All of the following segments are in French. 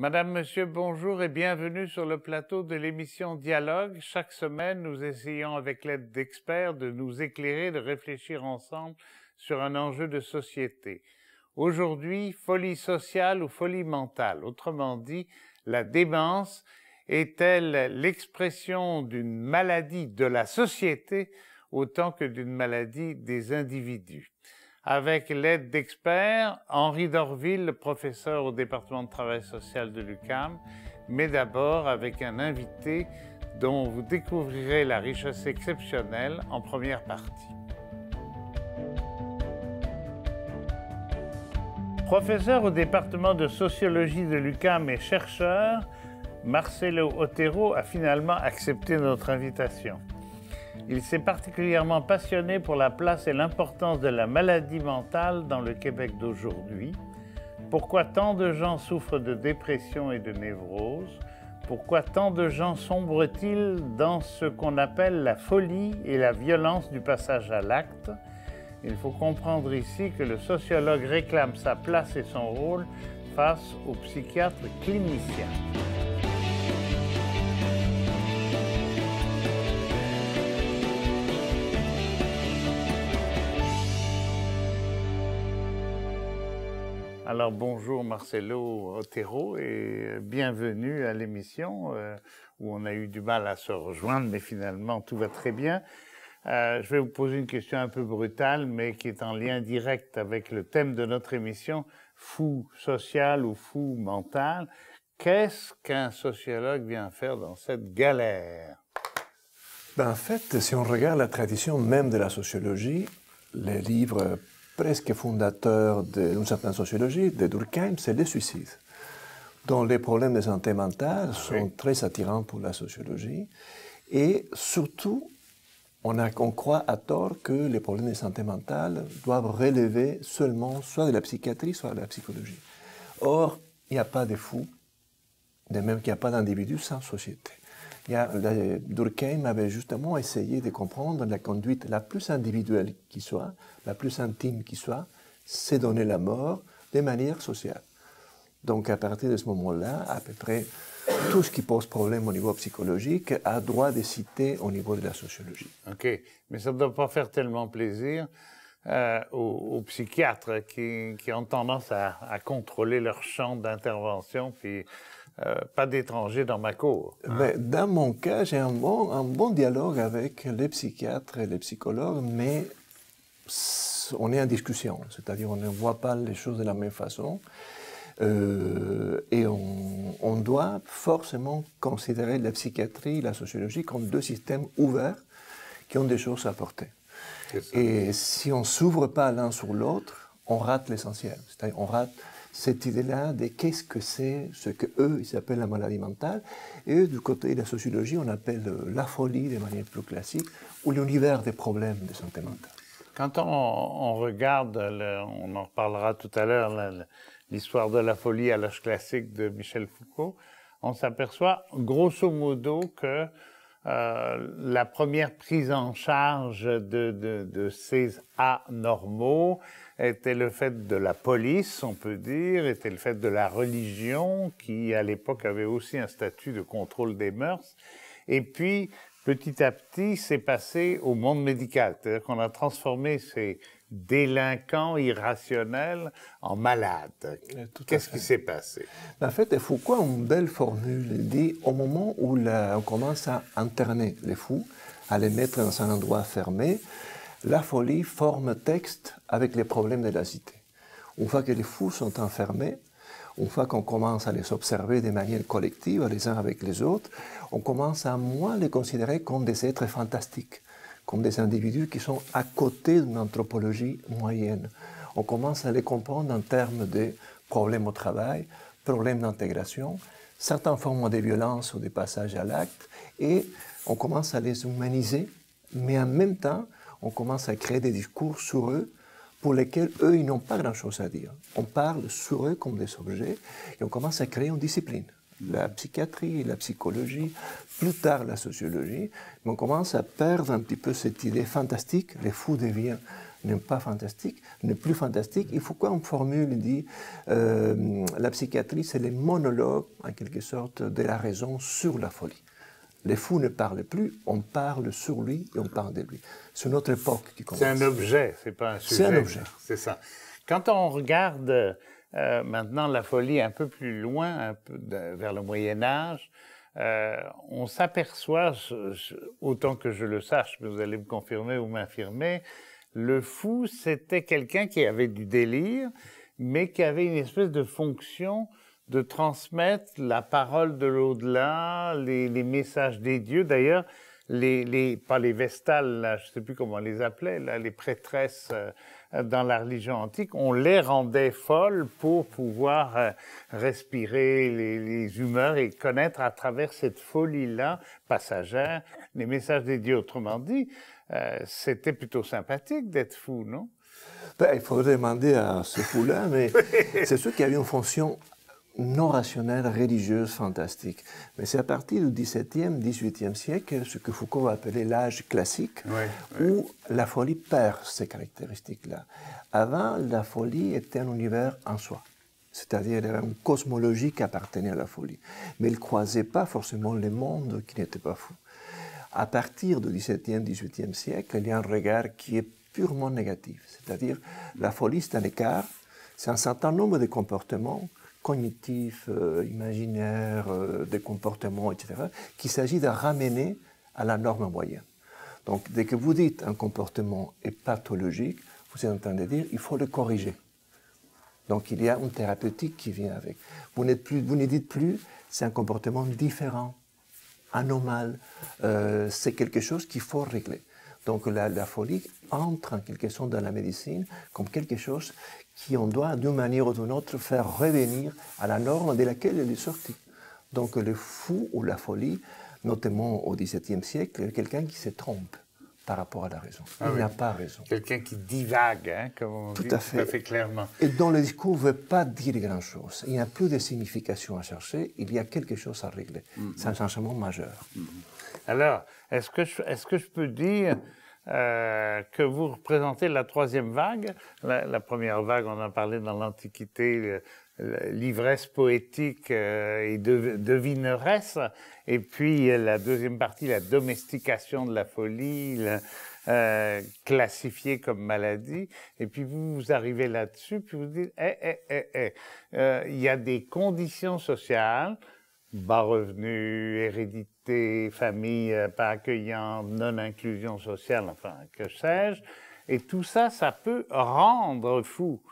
Madame, Monsieur, bonjour et bienvenue sur le plateau de l'émission Dialogue. Chaque semaine, nous essayons avec l'aide d'experts de nous éclairer, de réfléchir ensemble sur un enjeu de société. Aujourd'hui, folie sociale ou folie mentale? Autrement dit, la démence est-elle l'expression d'une maladie de la société autant que d'une maladie des individus? Avec l'aide d'experts, Henri Dorville, professeur au département de travail social de l'UCAM, mais d'abord avec un invité dont vous découvrirez la richesse exceptionnelle en première partie. Professeur au département de sociologie de l'UCAM et chercheur, Marcelo Otero a finalement accepté notre invitation. Il s'est particulièrement passionné pour la place et l'importance de la maladie mentale dans le Québec d'aujourd'hui. Pourquoi tant de gens souffrent de dépression et de névrose? Pourquoi tant de gens sombrent-ils dans ce qu'on appelle la folie et la violence du passage à l'acte? Il faut comprendre ici que le sociologue réclame sa place et son rôle face au psychiatre clinicien. Alors bonjour Marcelo Otero et bienvenue à l'émission euh, où on a eu du mal à se rejoindre, mais finalement tout va très bien. Euh, je vais vous poser une question un peu brutale, mais qui est en lien direct avec le thème de notre émission, fou social ou fou mental. Qu'est-ce qu'un sociologue vient faire dans cette galère? Ben, En fait, si on regarde la tradition même de la sociologie, les livres presque fondateur d'une certaine sociologie, de Durkheim, c'est le suicide. dont les problèmes de santé mentale sont très attirants pour la sociologie. Et surtout, on, a, on croit à tort que les problèmes de santé mentale doivent relever seulement soit de la psychiatrie, soit de la psychologie. Or, il n'y a pas de fous, de même qu'il n'y a pas d'individu sans société. Durkheim avait justement essayé de comprendre la conduite la plus individuelle qui soit, la plus intime qui soit, c'est donner la mort de manière sociale. Donc à partir de ce moment-là, à peu près tout ce qui pose problème au niveau psychologique a droit de citer au niveau de la sociologie. OK, mais ça ne doit pas faire tellement plaisir euh, aux, psychiatres qui, qui, ont tendance à, à contrôler leur champ d'intervention, puis euh, pas d'étrangers dans ma cour. Hein. Mais dans mon cas, j'ai un bon, un bon dialogue avec les psychiatres et les psychologues, mais on est en discussion, c'est-à-dire on ne voit pas les choses de la même façon. Euh, et on, on, doit forcément considérer la psychiatrie et la sociologie comme deux systèmes ouverts qui ont des choses à apporter. Et si on s'ouvre pas l'un sur l'autre, on rate l'essentiel. C'est-à-dire on rate cette idée-là de qu'est-ce que c'est, ce que eux, ils appellent la maladie mentale, et du côté de la sociologie, on appelle euh, la folie de manière plus classique, ou l'univers des problèmes de santé mentale. Quand on, regarde, on en reparlera tout à l'heure, l'histoire de la folie à l'âge classique de Michel Foucault, on s'aperçoit grosso modo que euh, la première prise en charge de, de, de ces anormaux était le fait de la police, on peut dire, était le fait de la religion, qui à l'époque avait aussi un statut de contrôle des mœurs. Et puis, petit à petit, c'est passé au monde médical. C'est-à-dire qu'on a transformé ces délinquants irrationnels en malades. Qu'est-ce qui s'est passé? En fait, Foucault a une belle formule. Il dit, au moment où on commence à interner les fous, à les mettre dans un endroit fermé, la folie forme texte avec les problèmes de la cité. Une fois que les fous sont enfermés, une fois qu'on commence à les observer de manière collective, les uns avec les autres, on commence à moins les considérer comme des êtres fantastiques, comme des individus qui sont à côté d'une anthropologie moyenne. On commence à les comprendre en termes de problèmes au travail, problèmes d'intégration, certaines formes de violence ou de passage à l'acte, et on commence à les humaniser, mais en même temps, on commence à créer des discours sur eux pour lesquels eux, ils n'ont pas grand-chose à dire. On parle sur eux comme des objets et on commence à créer une discipline. La psychiatrie, la psychologie, plus tard la sociologie, mais on commence à perdre un petit peu cette idée fantastique. Les fous deviennent n'est pas fantastique, n'est plus fantastique. Il faut qu'on formule, il dit, euh, la psychiatrie, c'est le monologue, en quelque sorte, de la raison sur la folie. Les fous ne parlent plus, on parle sur lui et on parle de lui. C'est notre époque qui commence. C'est un objet, c'est pas un sujet. C'est un objet. C'est ça. Quand on regarde euh, maintenant la folie un peu plus loin, un peu vers le Moyen Âge, euh, on s'aperçoit, autant que je le sache, mais vous allez me confirmer ou m'infirmer, le fou, c'était quelqu'un qui avait du délire, mais qui avait une espèce de fonction de transmettre la parole de l'au-delà, les, messages des dieux. D'ailleurs, les, les, pas les vestales, là, je ne sais plus comment on les appelait, là, les prêtresses euh, dans la religion antique, on les rendait folles pour pouvoir euh, respirer les, les, humeurs et connaître à travers cette folie-là passagère les messages des dieux. Autrement dit, euh, c'était plutôt sympathique d'être fou, non? Ben, Il faudrait demander à ce fou-là, mais c'est ceux qui avaient une fonction non rationnelle, religieuse, fantastique. Mais c'est à partir du XVIIe, XVIIIe siècle, ce que Foucault va appeler l'âge classique, où la folie perd ces caractéristiques-là. Avant, la folie était un univers en soi. C'est-à-dire, il y avait une cosmologie qui appartenait à la folie. Mais il ne croisait pas forcément les mondes qui n'étaient pas fous. À partir du XVIIe, XVIIIe siècle, il y a un regard qui est purement négatif. C'est-à-dire, la folie, c'est un écart, c'est un certain nombre de comportements cognitifs, euh, imaginaires, euh, des comportements, etc., qu'il s'agit de ramener à la norme moyenne. Donc, dès que vous dites un comportement est pathologique, vous êtes en train de dire il faut le corriger. Donc, il y a une thérapeutique qui vient avec. Vous, plus, vous ne dites plus c'est un comportement différent, anormal, euh, c'est quelque chose qu'il faut régler. Donc la, la, folie entre en quelque sorte dans la médecine comme quelque chose qui on doit d'une manière ou d'une autre faire revenir à la norme de laquelle elle est sortie. Donc le fou ou la folie, notamment au XVIIe siècle, est quelqu'un qui se trompe par rapport à la raison. Ah il n'a pas raison. Quelqu'un qui divague, hein, comme on tout dit à fait. tout à fait clairement. Et dont le discours ne veut pas dire grand-chose. Il n'y a plus de signification à chercher, il y a quelque chose à régler. Mm-hmm. C'est un changement majeur. Mm-hmm. Alors, est-ce que, est -ce que je peux dire euh, que vous représentez la troisième vague. La, première vague, on en parlait dans l'Antiquité, l'ivresse poétique euh, et devineresse. Et puis euh, la deuxième partie, la domestication de la folie, classifiée comme maladie. Et puis vous, vous arrivez là-dessus, puis vous dites, eh, eh, eh, eh, il y a des conditions sociales bas revenus, hérédité, famille euh, pas accueillante, non-inclusion sociale, enfin, que sais-je. Et tout ça, ça peut rendre fou.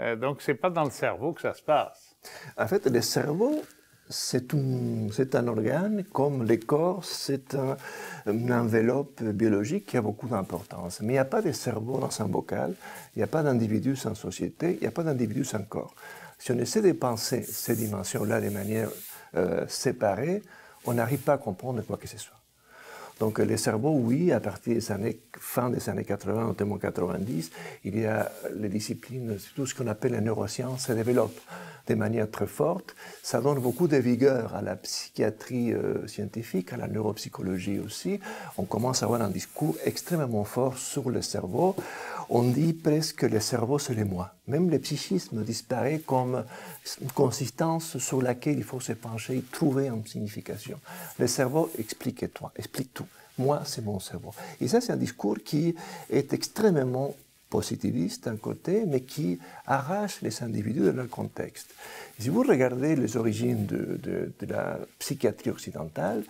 Euh, donc, c'est pas dans le cerveau que ça se passe. En fait, le cerveau, c'est un, organe, comme le corps, c'est un, une enveloppe biologique qui a beaucoup d'importance. Mais il n'y a pas de cerveau dans un bocal, il n'y a pas d'individu sans société, il n'y a pas d'individu sans corps. Si on essaie de penser ces dimensions-là de manière euh, séparés, on n'arrive pas à comprendre quoi que ce soit. Donc les cerveaux, oui, à partir des années, fin des années 80, notamment 90, il y a les disciplines, tout ce qu'on appelle la neurosciences se développent de manière très forte. Ça donne beaucoup de vigueur à la psychiatrie euh, scientifique, à la neuropsychologie aussi. On commence à avoir un discours extrêmement fort sur le cerveau on dit presque que le cerveau, c'est les moi. Même le psychisme disparaît comme une consistance sur laquelle il faut se pencher trouver une signification. Le cerveau explique toi, explique tout. Moi, c'est mon cerveau. Et ça, c'est un discours qui est extrêmement positiviste d'un côté, mais qui arrache les individus de leur contexte. si vous regardez les origines de, la psychiatrie occidentale,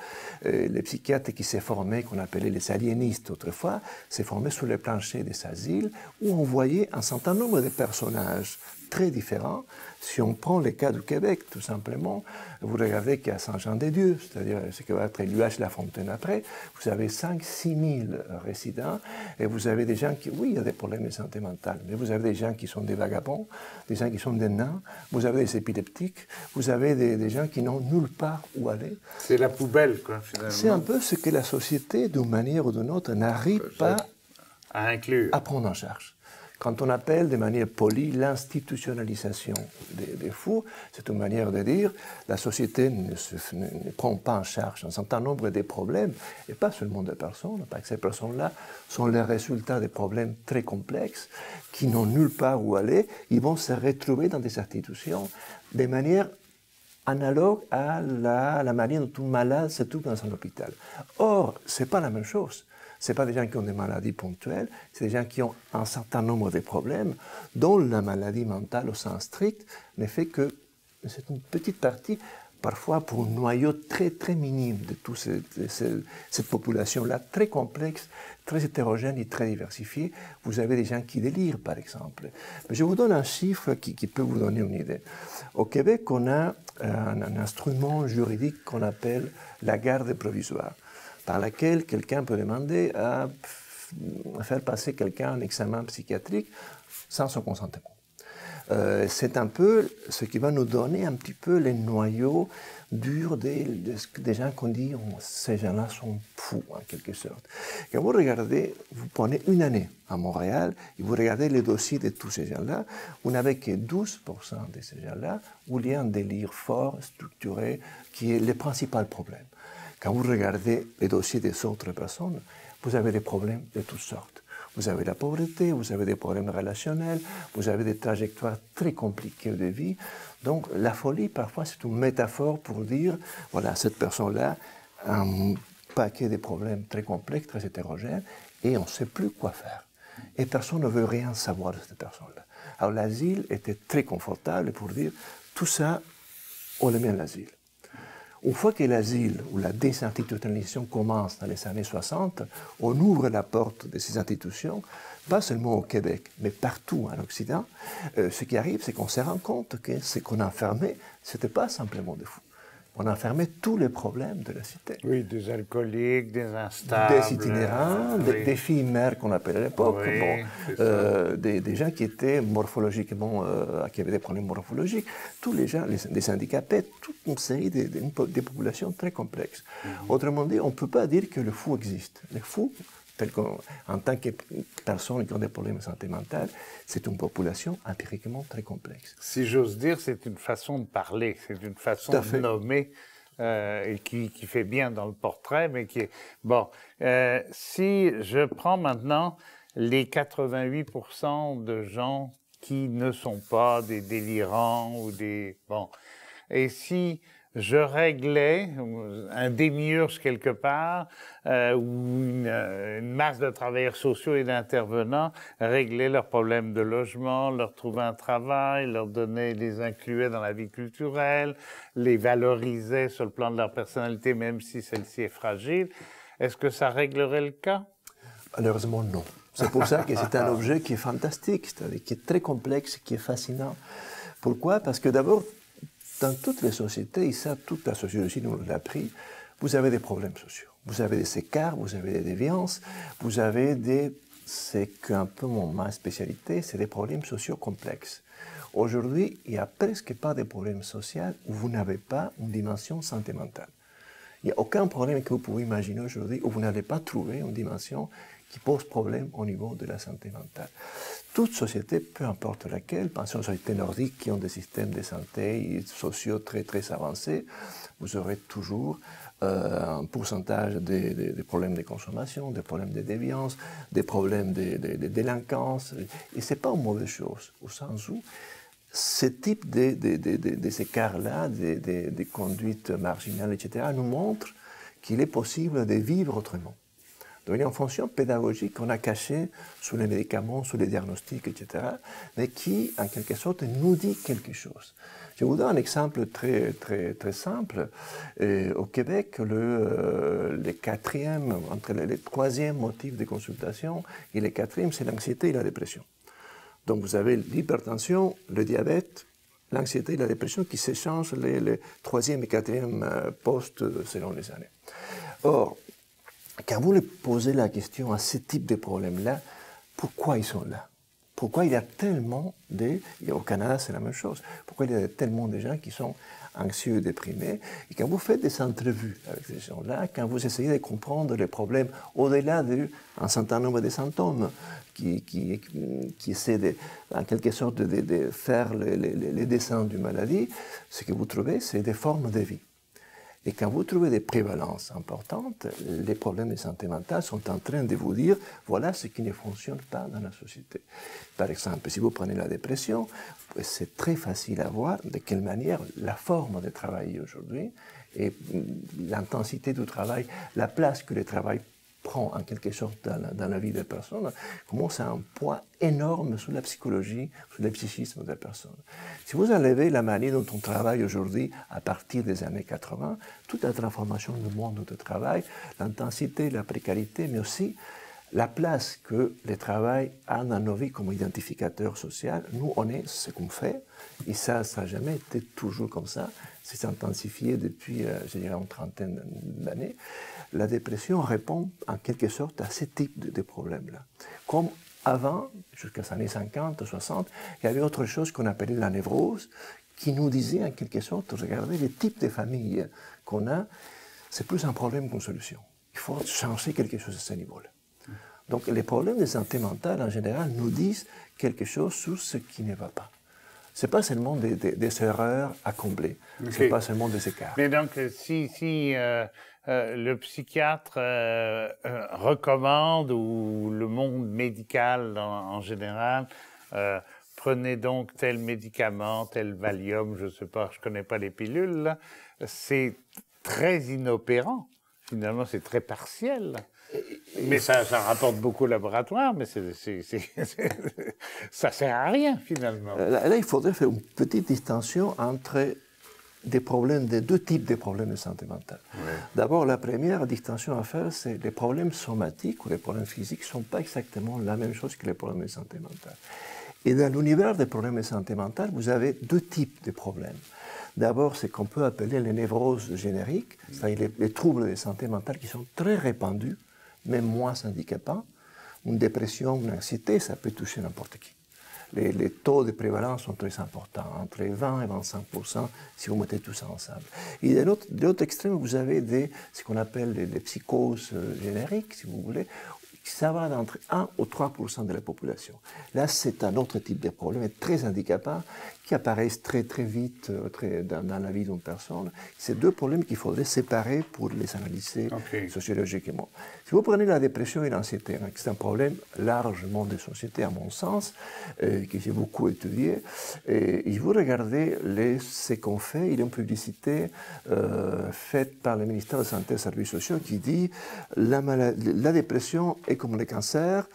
euh, les psychiatres qui s'est formés, qu'on appelait les aliénistes autrefois, s'est formés sur les planchers des asiles, où on voyait un certain nombre de personnages très différents. Si on prend le cas du Québec, tout simplement, vous regardez qu'il y a Saint-Jean-des-Dieux, c'est-à-dire ce qui va être l'UH La Fontaine après, vous avez 5-6 000 résidents, et vous avez des gens qui, oui, il y a des problèmes de santé mentale, mais vous avez des gens qui sont des vagabonds, des gens qui sont des nains, vous avez des épileptiques, vous avez des, gens qui n'ont nulle part où aller. C'est la poubelle, quoi, finalement. C'est un peu ce que la société, d'une manière ou d'une autre, n'arrive pas à inclure. À prendre en charge. Quand on appelle de manière polie l'institutionnalisation des, fous, c'est une manière de dire la société ne, prend pas en charge un certain nombre de problèmes, et pas seulement des personnes, parce que ces personnes-là sont les résultats des problèmes très complexes qui n'ont nulle part où aller. Ils vont se retrouver dans des institutions de manière analogue à la, la manière dont un malade se trouve dans un hôpital. Or, ce n'est pas la même chose. Ce pas des gens qui ont des maladies ponctuelles, c'est des gens qui ont un certain nombre de problèmes dont la maladie mentale au sens strict n'est fait que c'est une petite partie, parfois pour un noyau très très minime de toute cette, population-là, très complexe, très hétérogène et très diversifiée. Vous avez des gens qui délirent, par exemple. Mais je vous donne un chiffre qui, peut vous donner une idée. Au Québec, on a un, un instrument juridique qu'on appelle la garde provisoire par laquelle quelqu'un peut demander à, faire passer quelqu'un un examen psychiatrique sans son consentement. Euh, c'est un peu ce qui va nous donner un petit peu les noyaux durs des, des, gens qu'on dit oh, ces gens-là sont fous en quelque sorte. Quand vous regardez, vous prenez une année à Montréal et vous regardez les dossiers de tous ces gens-là, vous n'avez que 12% de ces gens-là où il y a un délire fort, structuré, qui est le principal problème. Quand vous regardez les dossiers des autres personnes, vous avez des problèmes de toutes sortes. Vous avez la pauvreté, vous avez des problèmes relationnels, vous avez des trajectoires très compliquées de vie. Donc la folie, parfois, c'est une métaphore pour dire, voilà, cette personne-là a un paquet de problèmes très complexes, très hétérogènes, et on ne sait plus quoi faire. Et personne ne veut rien savoir de cette personne-là. Alors l'asile était très confortable pour dire, tout ça, on le met à l'asile. Une fois que l'asile ou la désinstitutionnalisation commence dans les années 60, on ouvre la porte de ces institutions, pas seulement au Québec, mais partout en Occident. Euh, ce qui arrive, c'est qu'on se rend compte que ce qu'on a fermé, ce n'était pas simplement des fous on enfermait tous les problèmes de la cité. Oui, des alcooliques, des instables. Des itinérants, des, filles mères qu'on appelait à l'époque, euh, des, gens qui étaient morphologiquement, euh, qui avaient des problèmes morphologiques, tous les gens, les, handicapés, toute une série de, des populations très complexes. Mhm. Autrement dit, on ne peut pas dire que le fou existe. Le fou, en tant que personne qui ont des problèmes de santé mentale, c'est une population empiriquement très complexe. Si j'ose dire, c'est une façon de parler, c'est une façon de nommer. Euh, et qui, qui, fait bien dans le portrait, mais qui est... Bon, euh, si je prends maintenant les 88% de gens qui ne sont pas des délirants ou des... Bon, et si je réglais un démiurge quelque part euh, ou une, masse de travailleurs sociaux et d'intervenants réglait leurs problèmes de logement, leur trouvait un travail, leur donnait, les incluait dans la vie culturelle, les valorisait sur le plan de leur personnalité même si celle-ci est fragile. Est-ce que ça réglerait le cas? Malheureusement non. C'est pour ça que c'est un objet qui est fantastique, qui est très complexe, qui est fascinant. Pourquoi? Parce que d'abord, dans toutes les sociétés, et ça, toute la sociologie nous l'a appris, vous avez des problèmes sociaux. Vous avez des écarts, vous avez des déviances, vous avez des... C'est qu'un peu mon, ma spécialité, c'est des problèmes sociaux complexes. Aujourd'hui, il n'y a presque pas de problèmes sociaux où vous n'avez pas une dimension santé mentale. Il n'y a aucun problème que vous pouvez imaginer aujourd'hui où vous n'allez pas trouver une dimension qui pose problème au niveau de la santé mentale toute société, peu importe laquelle, pensez aux sociétés nordiques qui ont des systèmes de santé sociaux très très avancés, vous aurez toujours euh, un pourcentage des, problèmes de consommation, des problèmes de déviance, des problèmes de, délinquance. Et ce n'est pas une mauvaise chose, au sens où ce type de, de, écarts-là, des conduites marginales, etc., nous montre qu'il est possible de vivre autrement. Y a une fonction pédagogique qu'on a cachée sous les médicaments, sous les diagnostics, etc., mais qui, en quelque sorte, nous dit quelque chose. Je vous donne un exemple très, très, très simple. Euh, au Québec, euh, quatrième, entre les, troisième motif de consultation et le quatrième, c'est l'anxiété et la dépression. Donc vous avez l'hypertension, le diabète, l'anxiété et la dépression qui s'échangent les, les troisième et quatrième euh, postes selon les années. Or, quand vous posez la question à ce type de problème-là, pourquoi ils sont là? Pourquoi il y a tellement de... Au Canada, c'est la même chose. Pourquoi il y a tellement de gens qui sont anxieux déprimés? Et quand vous faites des entrevues avec ces gens-là, quand vous essayez de comprendre les problèmes au-delà d'un certain nombre de symptômes, qui, qui, qui essaie de, en quelque sorte de, faire les, dessins d'une maladie, ce que vous trouvez, c'est des formes de vie. Et quand vous trouvez des prévalences importantes, les problèmes de santé mentale sont en train de vous dire voilà ce qui ne fonctionne pas dans la société. Par exemple, si vous prenez la dépression, c'est très facile à voir de quelle manière la forme de travail aujourd'hui et l'intensité du travail, la place que le travail prend en quelque sorte dans la, vie des personnes, comment ça a un poids énorme sur la psychologie, sur le psychisme des personnes. Si vous enlevez la manière dont on travaille aujourd'hui à partir des années 80, toute la transformation du monde du travail, l'intensité, la précarité, mais aussi la place que le travail a dans nos vies comme identificateur social, nous, on est ce qu'on fait, et ça, ça n'a jamais été toujours comme ça, c'est intensifié depuis, euh, je dirais, une trentaine d'années la dépression répond en quelque sorte à ce type de, problèmes-là. Comme avant, jusqu'à les années 50, 60, il y avait autre chose qu'on appelait la névrose, qui nous disait en quelque sorte, regardez les types de familles qu'on a, c'est plus un problème qu'une solution. Il faut changer quelque chose à ce niveau-là. Donc les problèmes de santé mentale, en général, nous disent quelque chose sur ce qui ne va pas. Ce n'est pas seulement des, erreurs à combler, ce n'est pas seulement des écarts. Mais donc, si, si euh, euh, le psychiatre euh, euh, recommande, ou le monde médical en, général, prenez donc tel médicament, tel Valium, je ne sais pas, je ne connais pas les pilules, c'est très inopérant. Finalement, c'est très partiel. Mais ça, ça, rapporte beaucoup au laboratoire, mais c'est, ça sert à rien finalement. Là, il faudrait faire une petite distinction entre des problèmes, des deux types de problèmes de santé mentale. D'abord, la première distinction à faire, c'est les problèmes somatiques ou les problèmes physiques ne sont pas exactement la même chose que les problèmes de santé mentale. Et dans l'univers des problèmes de santé mentale, vous avez deux types de problèmes. D'abord, c'est qu'on peut appeler les névroses génériques, c'est-à-dire les, les, troubles de santé mentale qui sont très répandus, même moins handicapants. Une dépression, une anxiété, ça peut toucher n'importe qui les, taux de prévalence sont très importants, entre 20 et 25% si vous mettez tout ça ensemble. Et de l'autre extrême, vous avez des, ce qu'on appelle les, psychoses euh, génériques, si vous voulez, ça va d'entre 1 ou 3% de la population. Là, c'est un autre type de problème, très handicapant, qui apparaissent très très vite euh, très, dans, la vie d'une personne. C'est deux problèmes qu'il faudrait séparer pour les analyser sociologiquement. Si vous prenez la dépression et l'anxiété, hein, c'est un problème largement de société à mon sens, euh, que j'ai beaucoup étudié, et, vous regardez les, ce qu'on fait, il y a une publicité euh, faite par le ministère de la Santé et des Services sociaux qui dit la, la dépression est comme le cancer,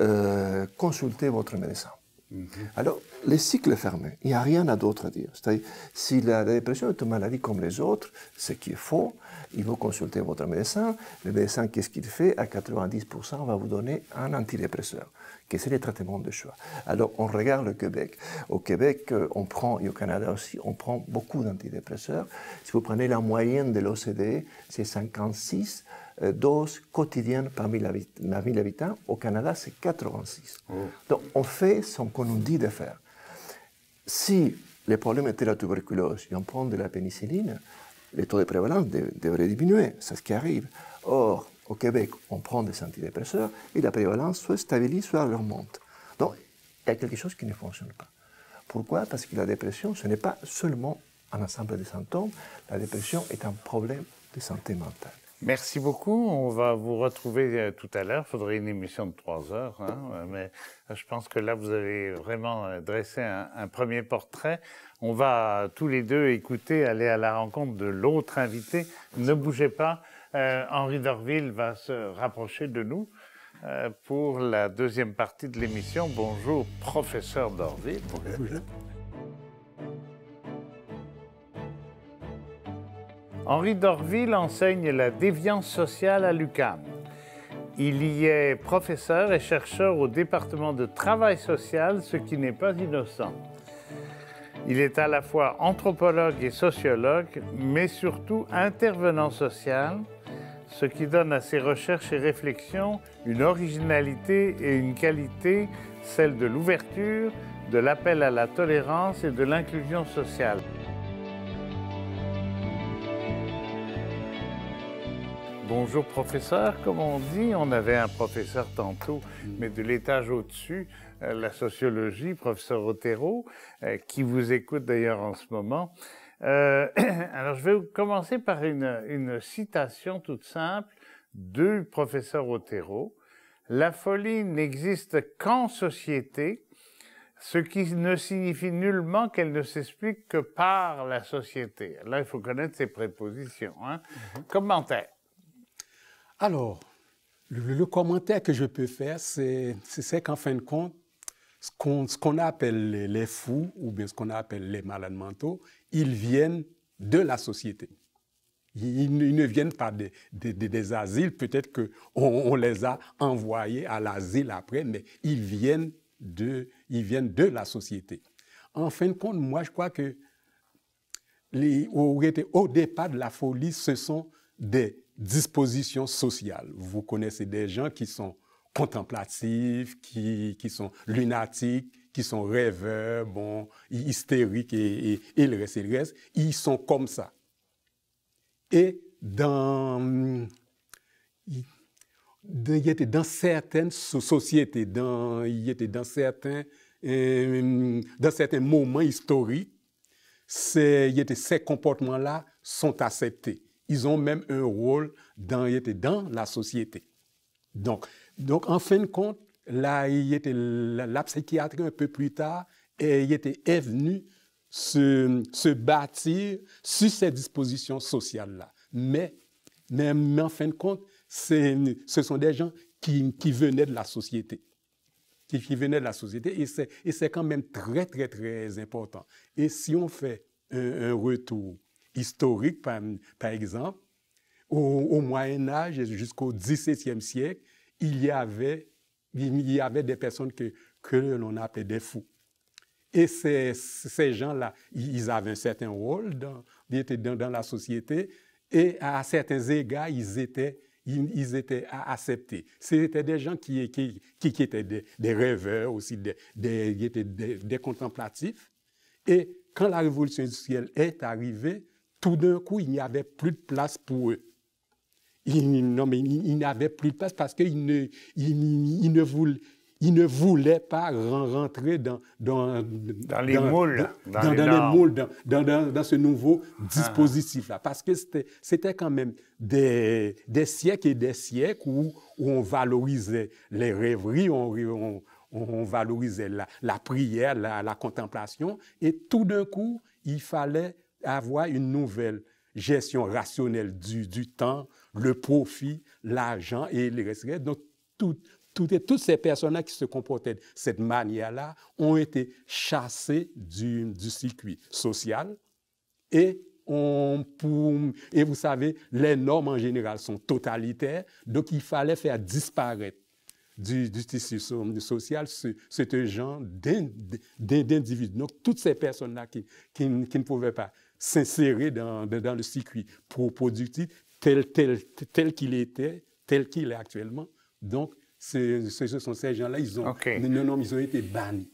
euh, consultez votre médecin. Mhm. Alors, les cycles fermés, il n'y a rien d'autre à dire. C'est-à-dire, si la dépression est une maladie comme les autres, ce qui est faux, il faut consulter votre médecin. Le médecin, qu'est-ce qu'il fait? À 90%, va vous donner un antidépresseur, qui c'est le traitement de choix. Alors, on regarde le Québec. Au Québec, euh, on prend, et au Canada aussi, on prend beaucoup d'antidépresseurs. Si vous prenez la moyenne de l'OCDE, c'est 56 euh, doses quotidiennes par 1000 habitants. Au Canada, c'est 86. Donc, on fait ce qu'on nous dit de faire. Si le problème était la tuberculose et on prend de la pénicilline, les taux de prévalence devraient diminuer. C'est ce qui arrive. Or, au Québec, on prend des antidépresseurs et la prévalence soit stabilise, soit remonte. Donc, il y a quelque chose qui ne fonctionne pas. Pourquoi? Parce que la dépression, ce n'est pas seulement un ensemble de symptômes. La dépression est un problème de santé mentale. Merci beaucoup. On va vous retrouver euh, tout à l'heure. Il faudrait une émission de trois heures, hein, mais euh, je pense que là, vous avez vraiment euh, dressé un, premier portrait. On va tous les deux écouter, aller à la rencontre de l'autre invité. Ne bougez pas. Henri Dorville va se rapprocher de nous pour la deuxième partie de l'émission. Bonjour, professeur Dorville. Bonjour. Henri Dorville enseigne la déviance sociale à l'UQAM. Il y est professeur et chercheur au département de travail social, ce qui n'est pas innocent. Il est à la fois anthropologue et sociologue, mais surtout intervenant social. ce qui donne à ses recherches et réflexions une originalité et une qualité, celle de l'ouverture, de l'appel à la tolérance et de l'inclusion sociale. Bonjour professeur, comme on dit, on avait un professeur tantôt, mais de l'étage au-dessus, euh, la sociologie, professeur Otero, euh, qui vous écoute d'ailleurs en ce moment. Euh, alors je vais commencer par une, une citation toute simple du professeur Otero. La folie n'existe qu'en société, ce qui ne signifie nullement qu'elle ne s'explique que par la société. Là, il faut connaître ses prépositions. Hein? Mm-hmm. Commentaire. Alors, le, commentaire que je peux faire, c'est qu'en fin de compte, ce qu'on appelle les, fous ou bien ce qu'on appelle les malades mentaux, ils viennent de la société. Ils, ne viennent pas des, des, asiles, peut-être qu'on on les a envoyés à l'asile après, mais ils viennent, de, ils viennent de la société. En fin de compte, moi je crois que les, au départ de la folie, ce sont des dispositions sociales. Vous connaissez des gens qui sont contemplatifs, qui, qui sont lunatiques, qui sont rêveurs, bon, hystériques et, et, le reste et le reste. Ils sont comme ça. Et dans, il dans certaines sociétés, dans, il dans certains, euh, dans certains moments historiques, ces, ces comportements-là sont acceptés ils ont même un rôle dans, dans la société. Donc, donc, en fin de compte, là, il était, la, psychiatrie, un peu plus tard, et il était, est venu se, se bâtir sur ces dispositions sociales-là. Mais, mais, en fin de compte, ce sont des gens qui, qui venaient de la société qui, venaient de la société, et c'est quand même très, très, très important. Et si on fait un retour historique, par, exemple, au, Moyen Âge jusqu'au XVIIe siècle, il y avait, il y avait des personnes que, que l'on appelait des fous. Et ces, ces gens-là, ils avaient un certain rôle dans, dans, la société et à certains égards, ils étaient, ils, étaient acceptés. C'était des gens qui, qui, qui, étaient des, rêveurs aussi, des, des, des contemplatifs. Et quand la révolution industrielle est arrivée, tout d'un coup, il n'y avait plus de place pour eux. Il, non, mais il, n'y avait plus de place parce qu'ils ne, il, ne voulaient, il ne voulait pas rentrer dans, dans, dans les moules, dans, dans, les, moules, dans, ce nouveau ah. dispositif-là. Parce que c'était quand même des, des, siècles et des siècles où, où on valorisait les rêveries, on, on, on valorisait la, la prière, la, la, contemplation, et tout d'un coup, il fallait avoir une nouvelle gestion rationnelle du, du temps, le profit, l'argent et les reste. Donc, tout, toutes ces personnes qui se comportaient de cette manière-là ont été chassées du, du circuit social et on, pour, et vous savez, les normes en général sont totalitaires, donc il fallait faire disparaître du, du tissu social ce, ce genre d'individus. Donc, toutes ces personnes-là qui, qui, ne pouvaient pas s'insérer dans, dans, le circuit productif tel, tel, tel qu'il était, tel qu'il est actuellement. Donc, ce sont ces gens-là, ils ont, non, non, ils ont été bannis.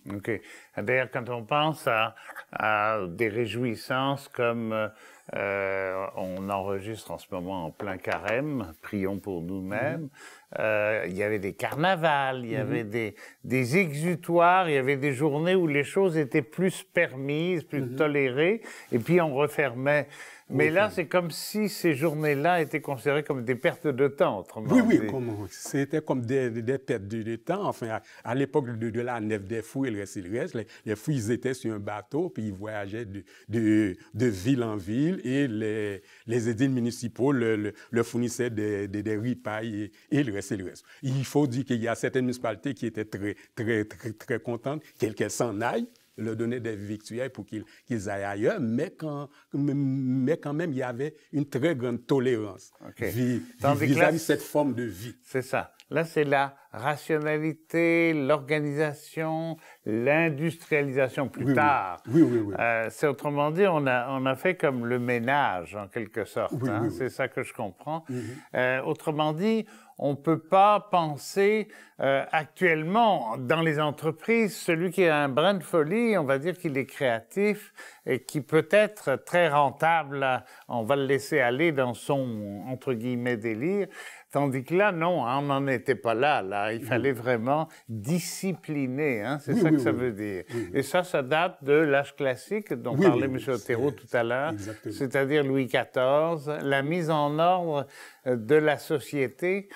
D'ailleurs, quand on pense à, à des réjouissances comme euh, on enregistre en ce moment en plein carême, prions pour nous-mêmes. Euh, il y avait des carnavals, il y avait mm-hmm. des, des exutoires, il y avait des journées où les choses étaient plus permises, plus mm-hmm. tolérées, et puis on refermait mais là, c'est comme si ces journées-là étaient considérées comme des pertes de temps, autrement Oui, oui, c'était comme des, des, pertes de, temps. Enfin, à, l'époque de, la nef des fous et le reste, le reste les, fous, ils étaient sur un bateau, puis ils voyageaient de, de, ville en ville, et les, les édiles municipaux le, le, fournissaient des, des, des ripailles et, le reste, le reste. Il faut dire qu'il y a certaines municipalités qui étaient très, très, très, très contentes qu'elles s'en aillent, leur donner des victuailles pour qu'ils aillent ailleurs, mais quand, mais quand même, il y avait une très grande tolérance vis-à-vis cette forme de vie. C'est ça. Là, c'est la rationalité, l'organisation, l'industrialisation plus tard. Oui, oui, oui. Euh, c'est autrement dit, on a, on a fait comme le ménage, en quelque sorte. Oui, hein. C'est ça que je comprends. Mhm. Euh, autrement dit, on peut pas penser euh, actuellement dans les entreprises, celui qui a un brin de folie, on va dire qu'il est créatif et qui peut être très rentable. On va le laisser aller dans son entre guillemets délire. Tandis que là, non, hein, on n'en était pas là. Là, il fallait vraiment discipliner. Hein, c'est Oui, ça oui, que ça oui. veut dire. Et ça, ça date de l'âge classique dont parlait M. Otero tout à l'heure, c'est-à-dire Louis XIV, la mise en ordre euh, de la société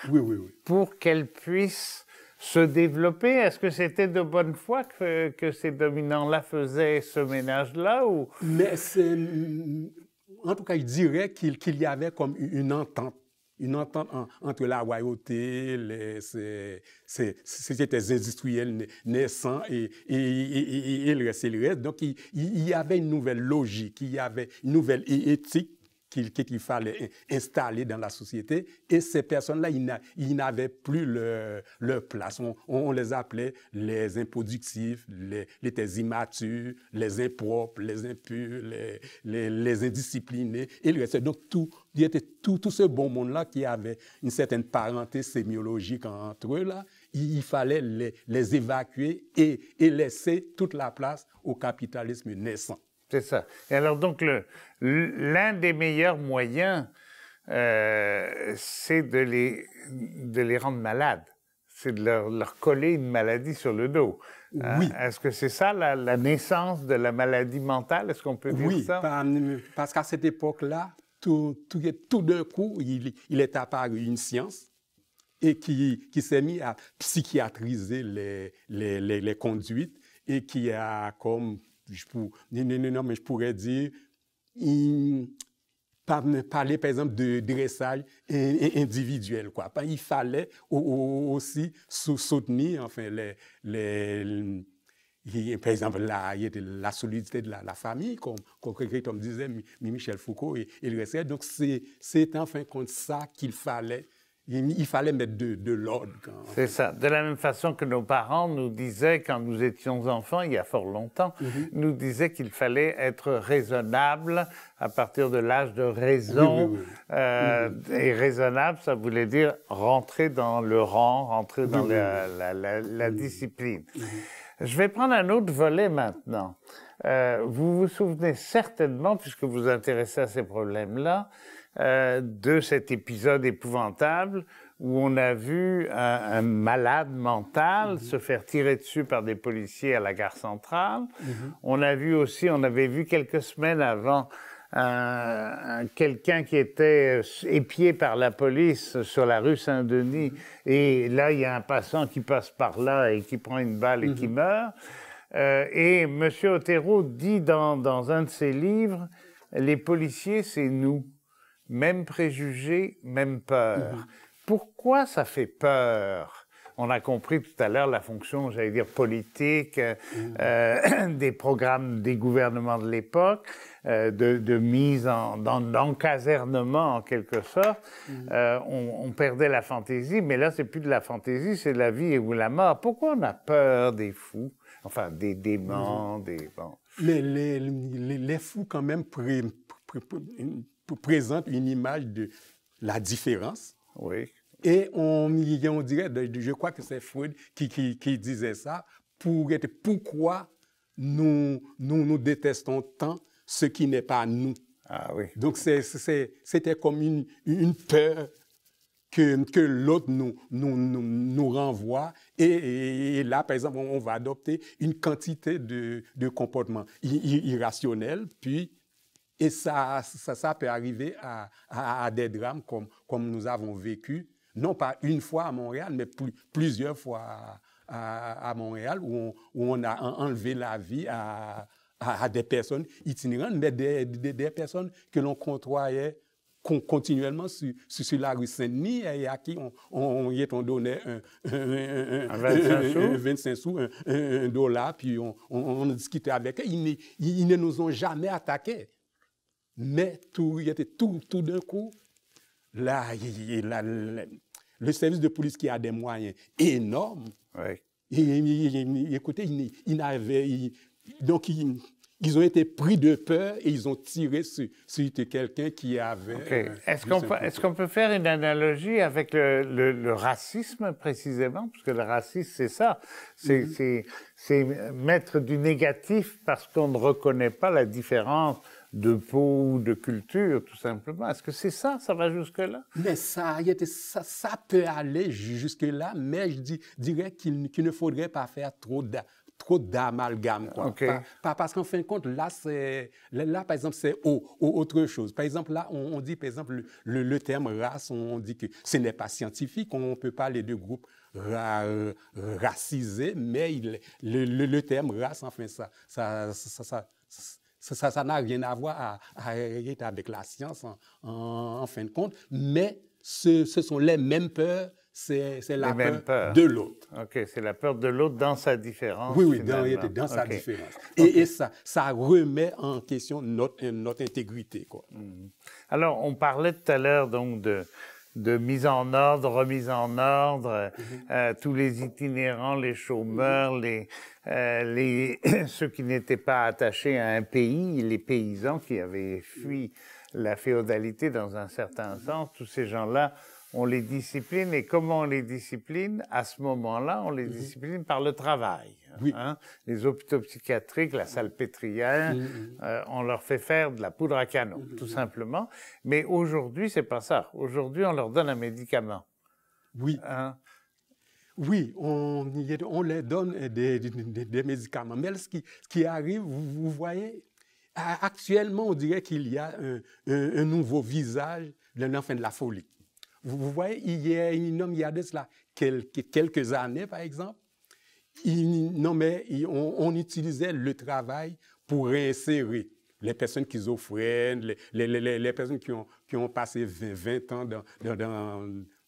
pour qu'elle puisse se développer. Est-ce que c'était de bonne foi que, que ces dominants-là faisaient ce ménage-là ou? Mais c'est, en tout cas, il dirait qu'il qu'il y avait comme une entente, une entente en- entre la royauté, les, ces, ces, ces ces industriels na- naissants et, le reste et reste. Donc, il, il y avait une nouvelle logique, il y avait une nouvelle éthique qu'il fallait in- installer dans la société. Et ces personnes-là, ils n'a- ils n'avaient plus leur, place. On, les appelait les improductifs, les, les immatures, les impropres, les impurs, les, indisciplinés. Et. Donc, tout, tout, tout ce bon monde-là qui avait une certaine parenté sémiologique entre eux, là, il, fallait les, évacuer et laisser toute la place au capitalisme naissant. C'est ça Et alors donc l'un des meilleurs moyens, euh, c'est de les de les rendre malades. C'est de leur, leur coller une maladie sur le dos. Hein? Oui. Est-ce que c'est ça la, la naissance de la maladie mentale? Est-ce qu'on peut dire Oui, ça? par- parce qu'à cette époque-là, tout, tout, tout d'un coup, il, il est apparu une science et qui, qui s'est mis à psychiatriser les, les, les, les conduites et qui a comme, je pour, non, non, non, mais je pourrais dire, parler par exemple de dressage in- in- individuel. Quoi. Il fallait au- au- aussi sou- soutenir enfin, les, par exemple, la, solidité de la, famille, comme, comme, comme disait Mi- Michel Foucault et, le reste. Donc, c'est en fin de ça qu'il fallait, il, fallait mettre de, de l'ordre. C'est ça. De la même façon que nos parents nous disaient, quand nous étions enfants, il y a fort longtemps, Mhm. nous disaient qu'il fallait être raisonnable à partir de l'âge de raison. Oui, oui, oui. Euh, Et raisonnable, ça voulait dire rentrer dans le rang, rentrer dans Oui, la, la- la- la discipline. Mhm. Je vais prendre un autre volet maintenant. Euh, vous vous souvenez certainement, puisque vous vous intéressez à ces problèmes-là, euh, de cet épisode épouvantable où on a vu un, un malade mental se faire tirer dessus par des policiers à la gare centrale. On a vu aussi, on avait vu quelques semaines avant un- un- quelqu'un qui était euh, épié par la police sur la rue Saint-Denis. Et là, il y a un passant qui passe par là et qui prend une balle et qui meurt. Euh, et M. Otero dit dans, dans un de ses livres, les policiers, c'est nous. Même préjugés, même peur. Pourquoi ça fait peur? On a compris tout à l'heure la fonction, j'allais dire, politique euh, euh, des programmes des gouvernements de l'époque, euh, de, de mise en, dans l'encasernement en quelque sorte. Euh, on, on perdait la fantaisie, mais là, c'est plus de la fantaisie, c'est la vie ou la mort. Pourquoi on a peur des fous? Enfin, des démons, des... Bon. Mais les, les, les fous, quand même, pré- pré- pré- présentent une image de la différence. Oui. Et on, on dirait, je crois que c'est Freud qui, qui, qui disait ça, pour être, pourquoi nous, nous, nous détestons tant ce qui n'est pas nous. Ah oui. Donc c'était comme une, une peur que, que l'autre nous, nous, nous, nous renvoie. Et, et- et là, par exemple, on, va adopter une quantité de, de comportements irrationnels, puis, et ça, ça, ça peut arriver à, à- à des drames comme, comme nous avons vécu, non pas une fois à Montréal, mais plus- plusieurs fois à, Montréal, où on, où on a en- enlevé la vie à, des personnes itinérantes, mais des, des- des personnes que l'on côtoyait con- continuellement sur, sur, sur la rue Saint-Denis et à qui on, on, y est- on donnait un, un- un- Un 25 sous. un 25 sous, un, un- un dollar, puis on, on, on a discuté avec eux. Ils- ils ne nous ont jamais attaqués. Mais tout, il était tout, tout d'un coup, là, le service de police qui a des moyens énormes, Oui. et, écoutez, il, il n'avait, donc ils, ils ont été pris de peur et ils ont tiré sur, sur quelqu'un qui avait. Est-ce qu'on peut, faire une analogie avec le, le- le racisme précisément? Parce que le racisme, c'est ça. C'est, Mm-hmm. c'est mettre du négatif parce qu'on ne reconnaît pas la différence de peau ou de culture, tout simplement. Est-ce que c'est ça? Ça va jusque-là? Mais ça, ça, ça peut aller ju- jusque-là, mais je dis- dirais qu'il qu'il ne faudrait pas faire trop d'a- trop d'amalgame. quoi. OK. Pas- pas- parce qu'en fin de compte, là, c'est, là, par exemple, c'est au- au- autre chose. Par exemple, là, on, on dit, par exemple, le, le- le terme race, on dit que ce n'est pas scientifique, on peut parler de groupes ra- racisés, mais il- le, le- le terme race, enfin, ça, ça, ça, ça- ça- n'a rien à voir à, à- avec la science en, en- en fin de compte, mais ce, ce sont les mêmes peurs, c'est la peur de l'autre. OK. C'est la peur de l'autre dans sa différence. Oui, oui, dans, finalement. sa différence. Et, et ça, ça remet en question notre, notre intégrité. Quoi. Alors, on parlait tout à l'heure donc de, de mise en ordre, remise en ordre, euh, tous les itinérants, les chômeurs, les, euh, les ceux qui n'étaient pas attachés à un pays, les paysans qui avaient fui la féodalité dans un certain sens, tous ces gens-là, on les discipline. Et comment on les discipline? À ce moment-là, on les discipline par le travail. Oui. hein. Les hôpitaux psychiatriques, la salpêtrière, euh, on leur fait faire de la poudre à canon, tout simplement. Mais aujourd'hui, c'est pas ça. Aujourd'hui, on leur donne un médicament. Oui, hein. oui on, on leur donne des, des- des- des médicaments. Mais ce qui, ce qui arrive, vous, vous voyez, a- actuellement, on dirait qu'il y a un, un- un nouveau visage de l'enfant de la folie. Vous, vous voyez, il y a, il il y a de cela quelques, quelques années, par exemple, il- non, mais on, utilisait le travail pour réinsérer les personnes schizophrènes, les, les, les- les- personnes qui ont, qui ont passé 20, 20 ans dans, dans,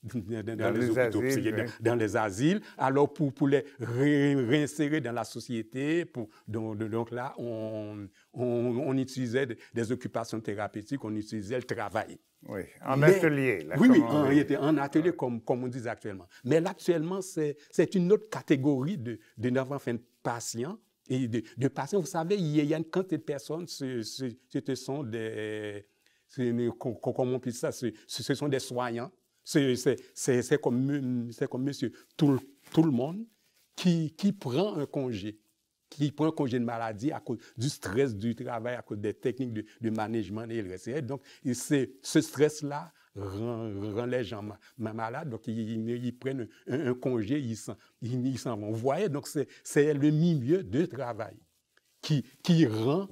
dans- les, les hôpitaux asiles, psychiatriques, oui. dans, dans les asiles, alors pour, pour les ré- réinsérer dans la société, pour, donc, donc là, on, on, on utilisait des, occupations thérapeutiques, on utilisait le travail. Oui, en Mais- atelier. Là, oui, oui, on en, dit. il était en atelier, comme, comme on dit actuellement. Mais là, actuellement, c'est une autre catégorie de, de enfin, de patients. Et de, de patients, vous savez, il y a, une quantité de personnes, ce, ce, ce sont des. Comment on dire ça ce sont des soignants. C'est comme, comme monsieur tout, tout le monde qui, qui prend un congé qui prend un congé de maladie à cause du stress du travail, à cause des techniques de, de management et le reste. Donc, et ce stress-là rend, les gens ma- ma- malades. Donc, ils, prennent un, congé, ils s'en vont. Vous voyez, donc c'est le milieu de travail qui, qui rend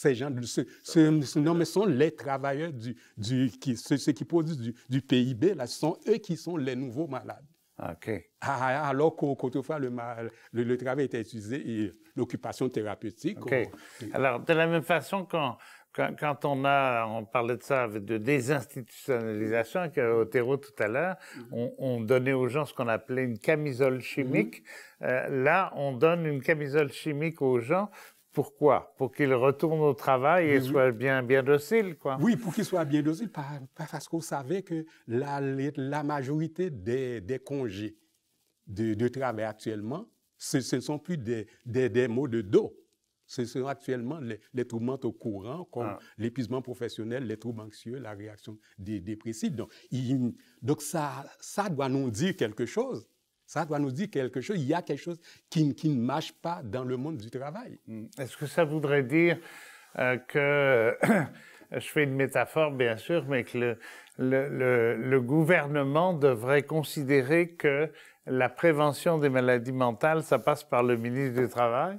ces gens, ce, ce- ce- non, mais sont les travailleurs du, du, qui, ceux, ceux qui produisent du, du PIB, là, ce sont eux qui sont les nouveaux malades. OK. Ah, Alors qu'au- qu'autrefois, le, le, le travail était utilisé et l'occupation thérapeutique. OK. on- Alors, de la même façon, quand, quand, quand on a, on parlait de ça, de désinstitutionnalisation, avec euh, Otero tout à l'heure, on, on donnait aux gens ce qu'on appelait une camisole chimique. Euh, là, on donne une camisole chimique aux gens. Pourquoi? Pour qu'ils retournent au travail et soient bien, bien dociles, quoi. Oui, pour qu'ils soient bien par- parce qu'on savait que la, majorité des, des congés de, de travail actuellement, ce, ne sont plus des, des, des maux de dos. Ce sont actuellement les, les troubles mentaux courants, comme Ah. l'épuisement professionnel, les troubles anxieux, la réaction dé- dépressive. Donc, il- donc ça, ça doit nous dire quelque chose. Ça doit nous dire quelque chose. Il y a quelque chose qui, ne marche pas dans le monde du travail. Mm. Est-ce que ça voudrait dire euh, que, je fais une métaphore bien sûr, mais que le gouvernement devrait considérer que la prévention des maladies mentales, ça passe par le ministre du Travail?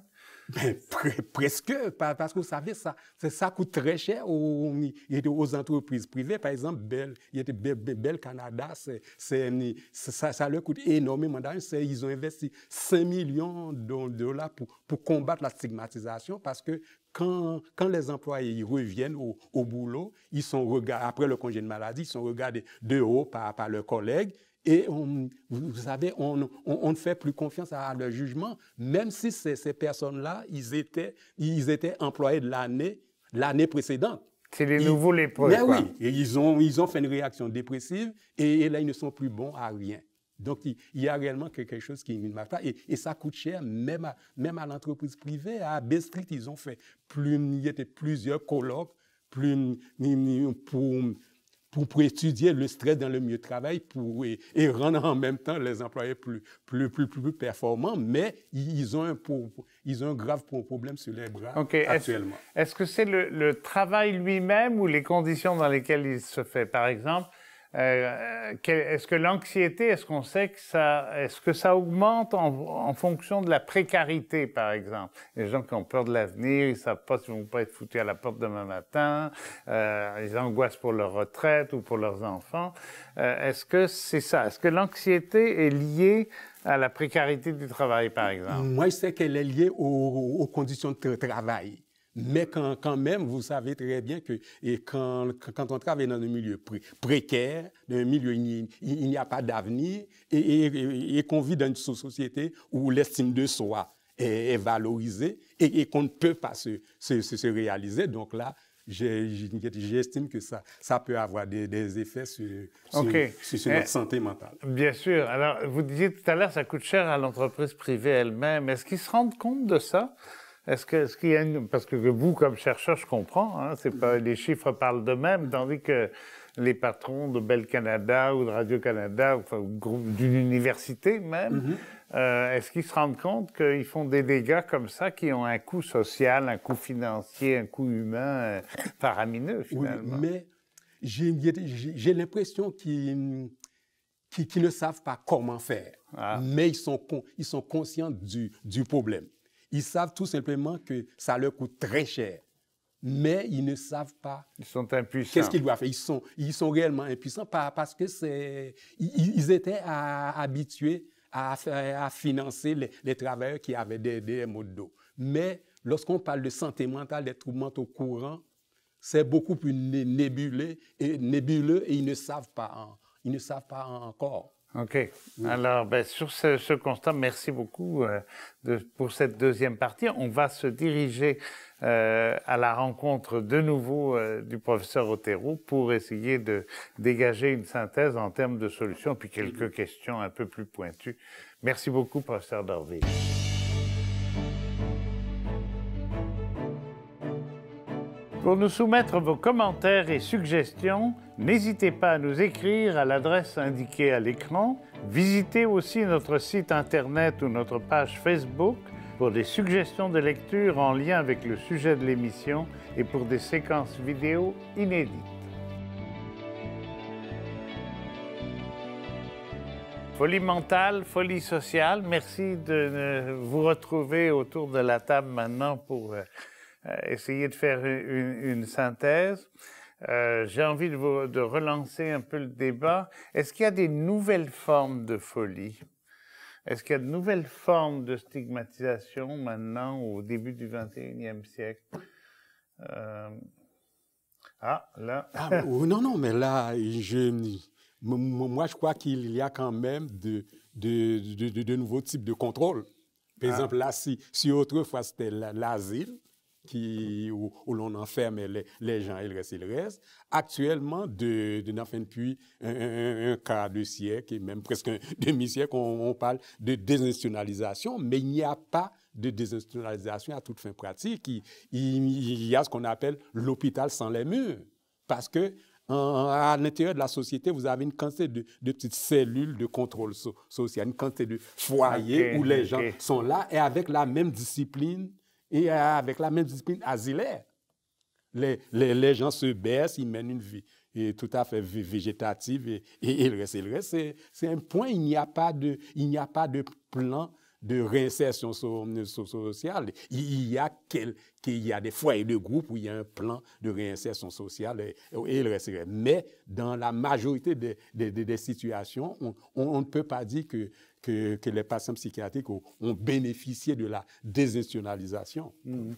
Ben, pre- presque, pa- parce que vous savez, ça, ça, coûte très cher aux, entreprises privées. Par exemple, Bell, il a Bell, Bell- Canada, ça, leur coûte énormément d'argent. Ils ont investi 5 millions de dollars pour, pour combattre la stigmatisation parce que quand, quand les employés ils reviennent au, au boulot, ils sont regardés, après le congé de maladie, ils sont regardés de haut par, par leurs collègues. Et on- vous savez, on, on- on ne fait plus confiance à leur jugement, même si ces, ces personnes-là, ils étaient, ils étaient employés de l'année, l'année précédente. C'est les nouveaux lépreux. Mais oui, et ils, ont, ils ont fait une réaction dépressive et, là, ils ne sont plus bons à rien. Donc, il, y a réellement quelque chose qui ne marche pas. Et, ça coûte cher, même à, même à l'entreprise privée. À Bay Street, ils ont fait plus, il y plusieurs colloques plus, pour pour, pour, étudier le stress dans le milieu de travail pour, et, rendre en même temps les employés plus, plus, plus, plus performants, mais ils ont un, ils ont un grave problème sur les bras actuellement. Est-ce que c'est le, le, travail lui-même ou les conditions dans lesquelles il se fait? Par exemple, euh, est-ce que l'anxiété, est-ce qu'on sait que ça, est-ce que ça augmente en, fonction de la précarité, par exemple? Les gens qui ont peur de l'avenir, ils savent pas s'ils vont pas être foutus à la porte demain matin, euh, ils angoissent pour leur retraite ou pour leurs enfants. Euh, est-ce que c'est ça? Est-ce que l'anxiété est liée à la précarité du travail, par exemple? Moi, je sais qu'elle est liée aux, aux conditions de travail. Mais quand, même, vous savez très bien que et quand, quand, on travaille dans un milieu précaire, dans un milieu où il, n'y a pas d'avenir, et, qu'on vit dans une société où l'estime de soi est, valorisée et, qu'on ne peut pas se, se, réaliser, donc là, j'estime que ça, ça peut avoir des, effets sur, sur, sur, notre santé mentale. Bien sûr. Alors, vous disiez tout à l'heure, ça coûte cher à l'entreprise privée elle-même. Est-ce qu'ils se rendent compte de ça? Est-ce qu'il y a une... Parce que vous, comme chercheur, je comprends, hein, c'est pas... les chiffres parlent d'eux-mêmes, tandis que les patrons de Bell Canada ou de Radio-Canada, enfin, d'une université même, mm-hmm. euh, est-ce qu'ils se rendent compte qu'ils font des dégâts comme ça qui ont un coût social, un coût financier, un coût humain euh, faramineux, finalement? Oui, mais j'ai l'impression qu'ils qui, ne savent pas comment faire, ah. mais ils sont, ils sont conscients du, du problème. Ils savent tout simplement que ça leur coûte très cher. Mais ils ne savent pas. Ils sont impuissants. Qu'est-ce qu'ils doivent faire Ils sont, ils sont réellement impuissants parce que c'est, ils, étaient habitués à, à, financer les, travailleurs qui avaient des, des maux de dos. Mais lorsqu'on parle de santé mentale, des troubles mentaux courants, c'est beaucoup plus nébuleux et, nébuleux et ils ne savent pas, ils ne savent pas encore. OK. Alors, ben, sur ce, constat, merci beaucoup euh, de, pour cette deuxième partie. On va se diriger euh, à la rencontre de nouveau euh, du professeur Otero pour essayer de dégager une synthèse en termes de solutions, puis quelques questions un peu plus pointues. Merci beaucoup, professeur Dorville. Pour nous soumettre vos commentaires et suggestions, n'hésitez pas à nous écrire à l'adresse indiquée à l'écran. Visitez aussi notre site Internet ou notre page Facebook pour des suggestions de lecture en lien avec le sujet de l'émission et pour des séquences vidéo inédites. Folie mentale, folie sociale, merci de vous retrouver autour de la table maintenant pour euh, euh, essayer de faire une, synthèse. Euh, j'ai envie de, vous, de relancer un peu le débat. Est-ce qu'il y a des nouvelles formes de folie? Est-ce qu'il y a de nouvelles formes de stigmatisation maintenant au début du 21e siècle? Euh, Ah, là. ah, non, non, mais là, je, moi, je crois qu'il y a quand même de, de, de, de nouveaux types de contrôle. Par ah. exemple, là, si, si autrefois c'était l'asile, qui, où, l'on enferme les, les, gens et le reste, reste. Actuellement, de, de depuis un, un, quart de siècle et même presque un demi-siècle, on, parle de désinstitutionnalisation, mais il n'y a pas de désinstitutionnalisation à toute fin pratique. Il, il, y a ce qu'on appelle l'hôpital sans les murs. Parce que à l'intérieur de la société, vous avez une quantité de, de petites cellules de contrôle social, une quantité de foyers où les gens sont là et avec la même discipline et avec la même discipline asilaire. Les, les, les, gens se baissent, ils mènent une vie et tout à fait végétative et, et, et le reste. reste, c'est un point, il n'y a, a pas de plan de réinsertion sociale. Il y, a quel, il y a des foyers de groupe où il y a un plan de réinsertion sociale et, et le reste. Mais dans la majorité des, des, des situations, on, on, ne peut pas dire que que, que les patients psychiatriques ont, bénéficié de la désinstitutionnalisation. Mmh.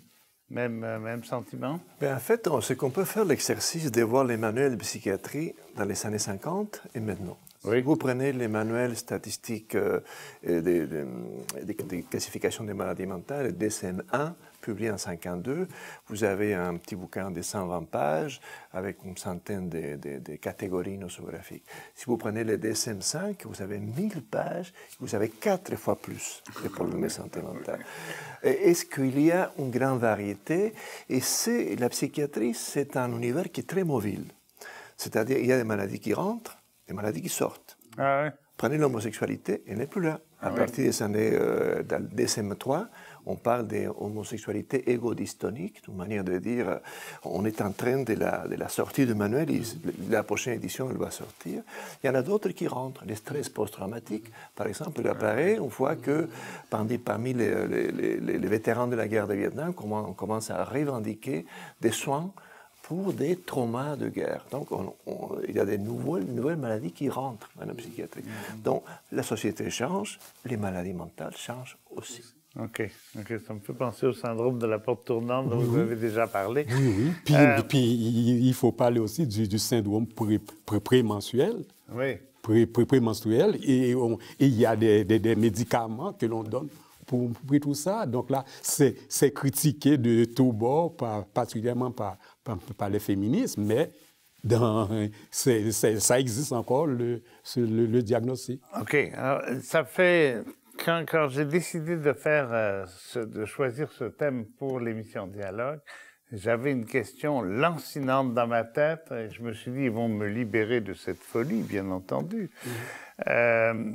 Même, euh, même sentiment? Ben, En fait, c'est qu'on peut faire l'exercice de voir les manuels de psychiatrie dans les années 50 et maintenant. Vous prenez les manuels statistiques euh, des, classifications des maladies mentales, DSM-1, publié en 52. Vous avez un petit bouquin de 120 pages avec une centaine de, catégories nosographiques. Si vous prenez le DSM-5, vous avez 1000 pages, vous avez quatre fois plus de problèmes de santé mentale. Est-ce qu'il y a une grande variété? Et la psychiatrie, c'est un univers qui est très mobile. C'est-à-dire, il y a des maladies qui rentrent, des maladies qui sortent. Ah ouais. Prenez l'homosexualité, elle n'est plus là. À ah partir des années euh, DSM-3, on parle d'homosexualité égodystonique, une manière de dire euh, on est en train de la, de la sortie du manuel, la prochaine édition elle va sortir. Il y en a d'autres qui rentrent, les stress post-traumatiques, par exemple, il apparaît, on voit que parmi, parmi les, les, les, vétérans de la guerre de Vietnam, on commence à revendiquer des soins pour des traumas de guerre. Donc, il y a des nouvelles, nouvelles, maladies qui rentrent dans la psychiatrie. Mm-hmm. Donc, la société change, les maladies mentales changent aussi. OK. Ça me fait penser au syndrome de la porte tournante dont vous avez déjà parlé. Oui, oui. Puis, euh, puis il faut parler aussi du, syndrome prémenstruel. Oui. Prémenstruel. Et, il y a des, des médicaments que l'on donne pour, pour, tout ça. Donc là, c'est critiqué de tout bord, particulièrement par, par, les féministes, mais dans, ça existe encore, le, le, diagnostic. OK. Alors, ça fait. Quand, quand j'ai décidé de faire, euh, de choisir ce thème pour l'émission Dialogue, j'avais une question lancinante dans ma tête et je me suis dit, ils vont me libérer de cette folie, bien entendu. Euh,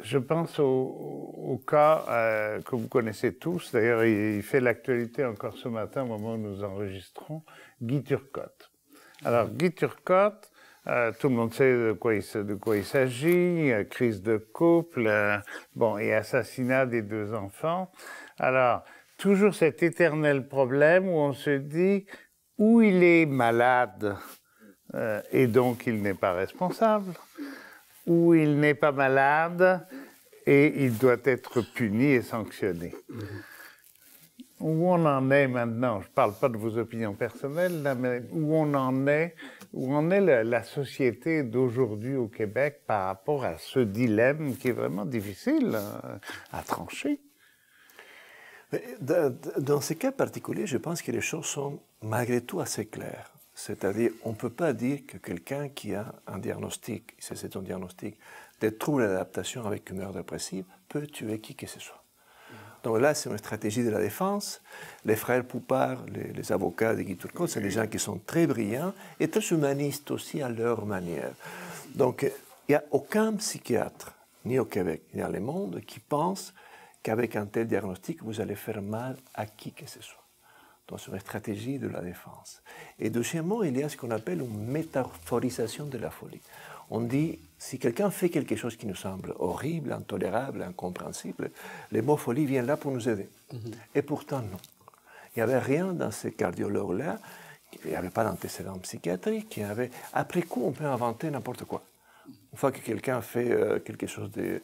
je pense au, cas euh, que vous connaissez tous, d'ailleurs il, fait l'actualité encore ce matin au moment où nous enregistrons, Guy Turcotte. Alors Guy Turcotte, euh, tout le monde sait de quoi il, il s'agit, crise de couple, bon, et assassinat des deux enfants. Alors, toujours cet éternel problème où on se dit où il est malade et donc il n'est pas responsable, où il n'est pas malade et il doit être puni et sanctionné. Où on en est maintenant, je ne parle pas de vos opinions personnelles, mais où on en est, où en est la, société d'aujourd'hui au Québec par rapport à ce dilemme qui est vraiment difficile euh, à, trancher? Dans ces cas particuliers, je pense que les choses sont malgré tout assez claires. C'est-à-dire, on ne peut pas dire que quelqu'un qui a un diagnostic, c'est un diagnostic, des troubles d'adaptation avec humeur dépressive, peut tuer qui que ce soit. Donc là, c'est une stratégie de la défense. Les frères Poupard, les, avocats de Guy Turcot, c'est des gens qui sont très brillants et très humanistes aussi à leur manière. Donc, il n'y a aucun psychiatre, ni au Québec, ni dans le monde, qui pense qu'avec un tel diagnostic, vous allez faire mal à qui que ce soit dans une stratégie de la défense. Et deuxièmement, il y a ce qu'on appelle une métaphorisation de la folie. On dit, si quelqu'un fait quelque chose qui nous semble horrible, intolérable, incompréhensible, le mot folie vient là pour nous aider. Mhm. Et pourtant, non. Il n'y avait rien dans ces cardiologues-là, il n'y avait pas d'antécédent psychiatrique, il y avait... Après coup, on peut inventer n'importe quoi. Une fois que quelqu'un fait euh, quelque chose de,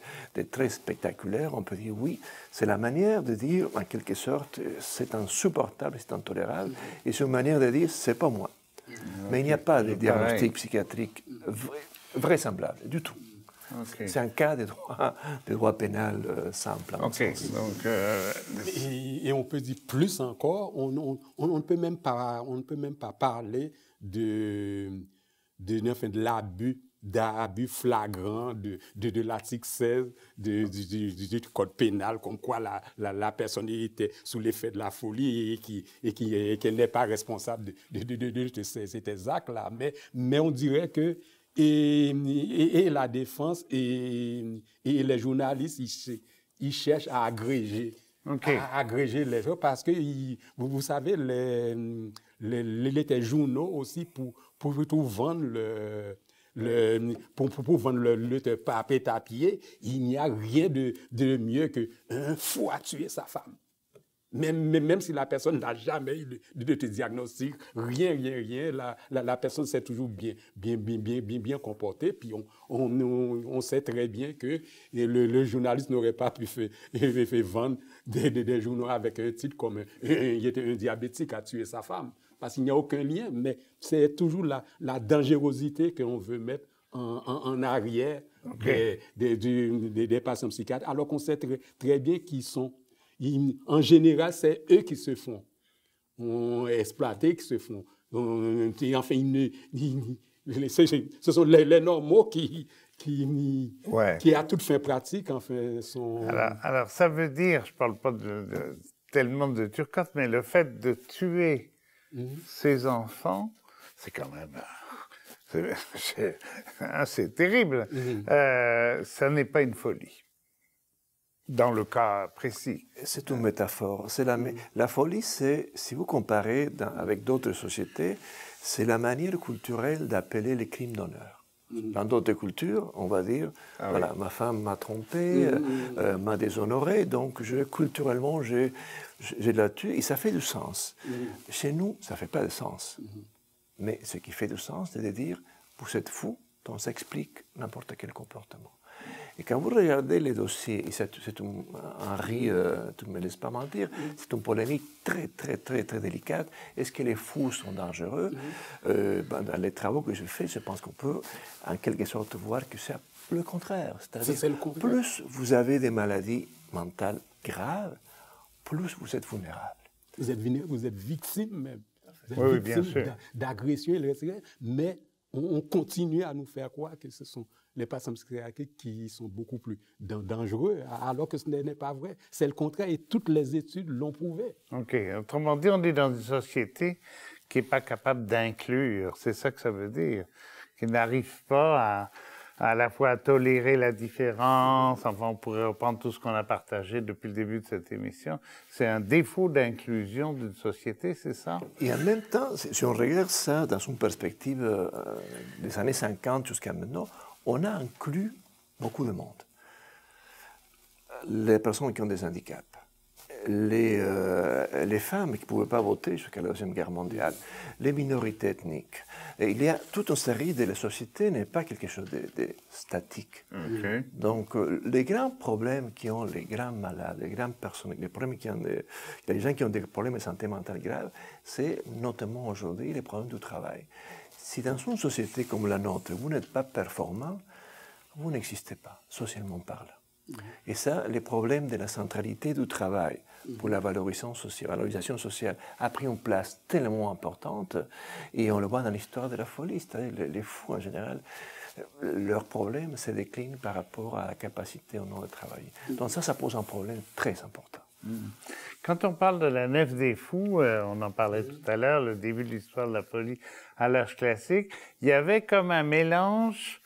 très spectaculaire, on peut dire oui, c'est la manière de dire, en quelque sorte, c'est insupportable, c'est intolérable, et c'est une manière de dire, c'est pas moi. Mais il n'y a pas de diagnostic psychiatrique vraisemblable du tout. C'est un cas de droit, de droit pénal euh, simple. Donc, euh, et, on peut dire plus encore, on, ne, peut même pas, on ne peut même pas parler de, de, de l'abus d'abus flagrants de, de, l'article 16 du, du, Code pénal, comme quoi la, la, personne était sous l'effet de la folie et qu'elle et qui, et n'est pas responsable de, de, ces, actes-là. Mais, mais on dirait que et, et, la défense et, et les journalistes, ils, ils cherchent à agréger. À agréger les autres parce que vous, vous, savez, les, les, les, journaux aussi, pour, pour, pour vendre le, pour, vendre le, papier à pied, il n'y a rien de, de mieux qu'un fou à tuer sa femme. Même, même, si la personne n'a jamais eu de, diagnostic, rien, rien, rien, la, personne s'est toujours bien, bien, bien, bien, bien, bien comportée. Puis on, sait très bien que le, journaliste n'aurait pas pu vendre des, des, journaux avec un titre comme il était un diabétique à tuer sa femme parce qu'il n'y a aucun lien, mais c'est toujours la, la dangerosité qu'on veut mettre en, en, arrière des, des, des, patients psychiatres, alors qu'on sait très, très bien qu'ils sont, en général, c'est eux qui se font exploiter, qui se font. Enfin, ce sont les, normaux qui, qui, qui à toute fin pratique, enfin, sont... Alors, ça veut dire, je ne parle pas de, tellement de Turcotte, mais le fait de tuer mhm. ses enfants, c'est quand même... C'est terrible. Mhm. Euh, ça n'est pas une folie dans le cas précis. C'est une métaphore. C'est la, la folie, c'est, si vous comparez avec d'autres sociétés, c'est la manière culturelle d'appeler les crimes d'honneur. Mm-hmm. Dans d'autres cultures, on va dire, ah voilà, ma femme m'a trompé, mm-hmm. euh, m'a déshonoré, donc je, culturellement, j'ai, j'ai la tué, et ça fait du sens. Mm-hmm. Chez nous, ça ne fait pas de sens. Mais ce qui fait du sens, c'est de dire, vous êtes fou, donc ça explique n'importe quel comportement. Et quand vous regardez les dossiers, c'est un, riz, euh, tu ne me laisses pas mentir, c'est une polémique très, très, très, très délicate. Est-ce que les fous sont dangereux? Euh, ben, Dans les travaux que je fais, je pense qu'on peut, en quelque sorte, voir que c'est le contraire. C'est-à-dire, plus vous avez des maladies mentales graves, plus vous êtes vulnérable. Vous êtes, vous êtes victime même. oui, bien sûr. D'agression, mais on, on continue à nous faire croire que ce sont les personnes psychiatriques qui sont beaucoup plus dangereux, alors que ce n'est pas vrai. C'est le contraire et toutes les études l'ont prouvé. OK. Autrement dit, on est dans une société qui n'est pas capable d'inclure. C'est ça que ça veut dire. Qui n'arrive pas à, à la fois à tolérer la différence, enfin on pourrait reprendre tout ce qu'on a partagé depuis le début de cette émission, c'est un défaut d'inclusion d'une société, c'est ça? Et en même temps, si on regarde ça dans une perspective euh, des années 50 jusqu'à maintenant, on a inclus beaucoup de monde. Les personnes qui ont des handicaps, les, euh, les femmes qui ne pouvaient pas voter jusqu'à la Deuxième Guerre mondiale, les minorités ethniques. Et il y a toute une série de la société n'est pas quelque chose de, statique. Donc, euh, les grands problèmes qui ont les grands malades, les grandes personnes, les problèmes qui ont des, les gens qui ont des problèmes de santé mentale graves, c'est notamment aujourd'hui les problèmes du travail. Si dans une société comme la nôtre, vous n'êtes pas performant, vous n'existez pas, socialement parlant. Mhm. Et ça, les problèmes de la centralité du travail pour la valorisation sociale, valorisation sociale a pris une place tellement importante, et on le voit dans l'histoire de la folie, c'est-à-dire les, fous en général, leurs problèmes se déclinent par rapport à la capacité ou non de travailler. Mhm. Donc ça, ça pose un problème très important. Mhm. Quand on parle de la nef des fous, euh, on en parlait tout à l'heure, le début de l'histoire de la folie à l'âge classique, il y avait comme un mélange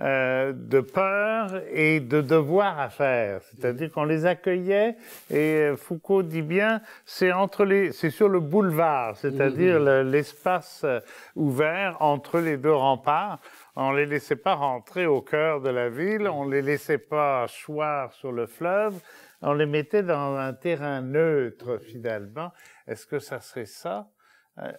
euh, de peur et de devoir à faire. C'est-à-dire qu'on les accueillait et euh, Foucault dit bien, c'est entre les, c'est sur le boulevard, c'est-à-dire mmh. l'espace ouvert entre les deux remparts. On les laissait pas rentrer au cœur de la ville, on les laissait pas choir sur le fleuve, on les mettait dans un terrain neutre finalement. Est-ce que ça serait ça? euh,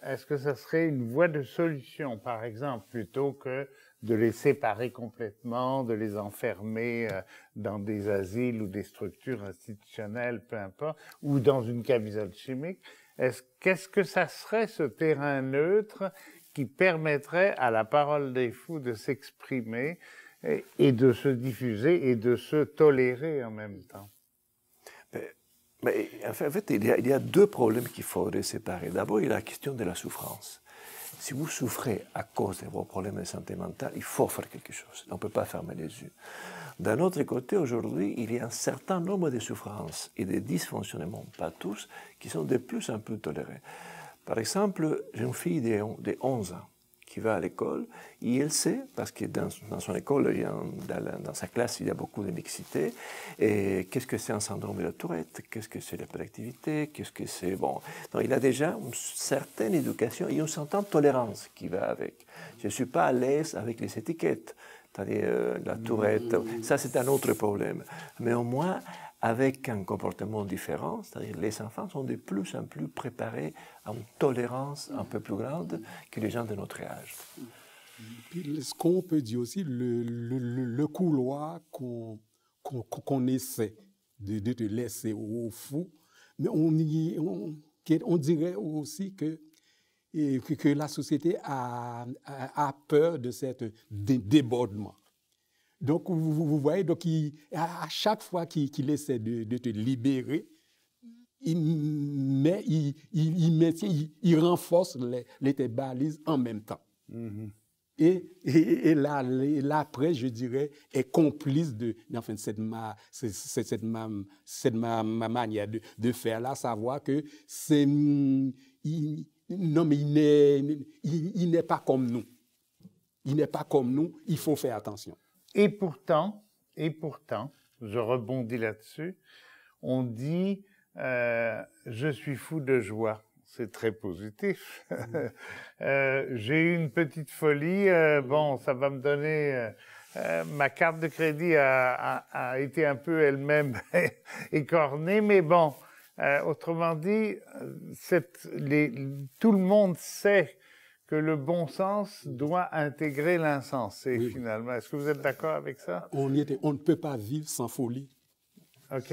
Est-ce que ça serait une voie de solution, par exemple, plutôt que de les séparer complètement, de les enfermer euh, dans des asiles ou des structures institutionnelles, peu importe, ou dans une camisole chimique? Qu'est-ce que ça serait ce terrain neutre qui permettrait à la parole des fous de s'exprimer et de se diffuser et de se tolérer en même temps? Mais en fait, il y, a, il y a deux problèmes qu'il faudrait séparer. D'abord, il y a la question de la souffrance. Si vous souffrez à cause de vos problèmes de santé mentale, il faut faire quelque chose. On ne peut pas fermer les yeux. D'un autre côté, aujourd'hui, il y a un certain nombre de souffrances et de dysfonctionnements, pas tous, qui sont de plus en plus tolérés. Par exemple, j'ai une fille de 11 ans qui va à l'école, elle sait, parce que dans, son école, dans, sa classe, il y a beaucoup de mixité, et qu'est-ce que c'est un syndrome de la tourette, qu'est-ce que c'est l'hyperactivité, qu'est-ce que c'est... Bon, donc il a déjà une certaine éducation et une certaine tolérance qui va avec. Je ne suis pas à l'aise avec les étiquettes, c'est-à-dire euh, la tourette, ça c'est un autre problème. Mais au moins, avec un comportement différent, c'est-à-dire les enfants sont de plus en plus préparés à une tolérance un peu plus grande que les gens de notre âge. ce qu'on peut dire aussi, le, couloir qu'on essaie de, de, laisser au fou, mais on, dirait aussi que, que, la société a, a, peur de cet débordement. Donc, vous, voyez, donc à chaque fois qu'il essaie de, te libérer, il, il, maintient, il, renforce les, les balises en même temps. Mhm. Et, et, là, l'après, je dirais, est complice de, enfin, cette, ma, cette, cette, ma, cette ma, manière de, de, faire là, savoir que c'est. non, mais il il, n'est pas comme nous. Il n'est pas comme nous, il faut faire attention. Et pourtant, et pourtant, je rebondis là-dessus, on dit euh, je suis fou de joie. C'est très positif. Mmh. euh, J'ai eu une petite folie. Euh, bon, ça va me donner. Euh, ma carte de crédit a, a, a été un peu elle-même écornée, mais bon. autrement dit, cette, les, tout le monde sait que le bon sens doit intégrer l'insensé, finalement. Est-ce que vous êtes d'accord avec ça? On, était, on ne peut pas vivre sans folie. OK?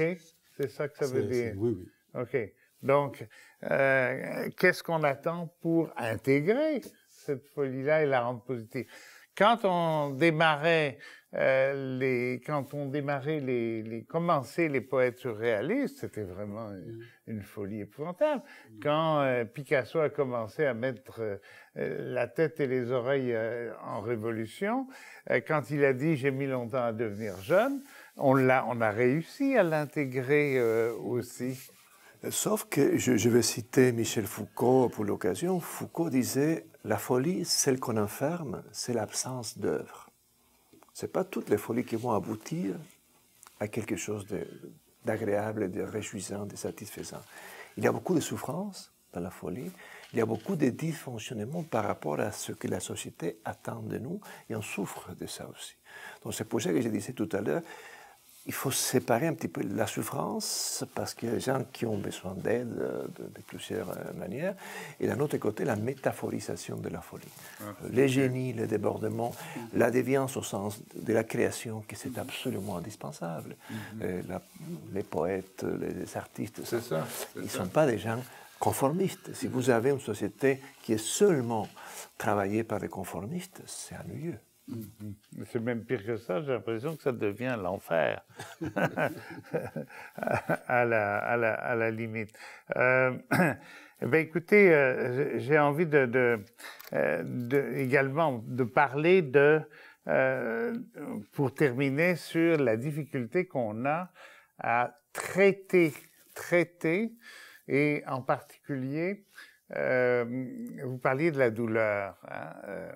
C'est ça que ça veut dire? Oui, oui. OK. Donc, euh, qu'est-ce qu'on attend pour intégrer cette folie-là et la rendre positive? Quand on démarrait euh, les, quand on démarrait les, les, commençait les poètes surréalistes, c'était vraiment une, mm. folie épouvantable. Quand euh, Picasso a commencé à mettre euh, la tête et les oreilles euh, en révolution, quand il a dit j'ai mis longtemps à devenir jeune, on l'a, on a réussi à l'intégrer aussi. Sauf que je, vais citer Michel Foucault pour l'occasion. Foucault disait La folie, celle qu'on enferme, c'est l'absence d'œuvre. Ce n'est pas toutes les folies qui vont aboutir à quelque chose d'agréable, de, réjouissant, de satisfaisant. Il y a beaucoup de souffrance dans la folie, il y a beaucoup de dysfonctionnements par rapport à ce que la société attend de nous, et on souffre de ça aussi. Donc c'est pour ça que je disais tout à l'heure, il faut séparer un petit peu la souffrance, parce qu'il y a des gens qui ont besoin d'aide euh, de, plusieurs euh, manières, et d'un autre côté, la métaphorisation de la folie. Ah, les génies, le débordement, la déviance au sens de la création, qui c'est absolument indispensable. Mhm. Euh, les poètes, les artistes, ça, ils ne sont pas des gens conformistes. Si vous avez une société qui est seulement travaillée par des conformistes, c'est ennuyeux. C'est même pire que ça, j'ai l'impression que ça devient l'enfer, à, la, à, la, à, la, limite. Euh, ben écoutez, euh, j'ai envie de, de, euh, de, également de parler de, euh, pour terminer, sur la difficulté qu'on a à traiter, traiter, et en particulier euh, vous parliez de la douleur. Hein? Euh,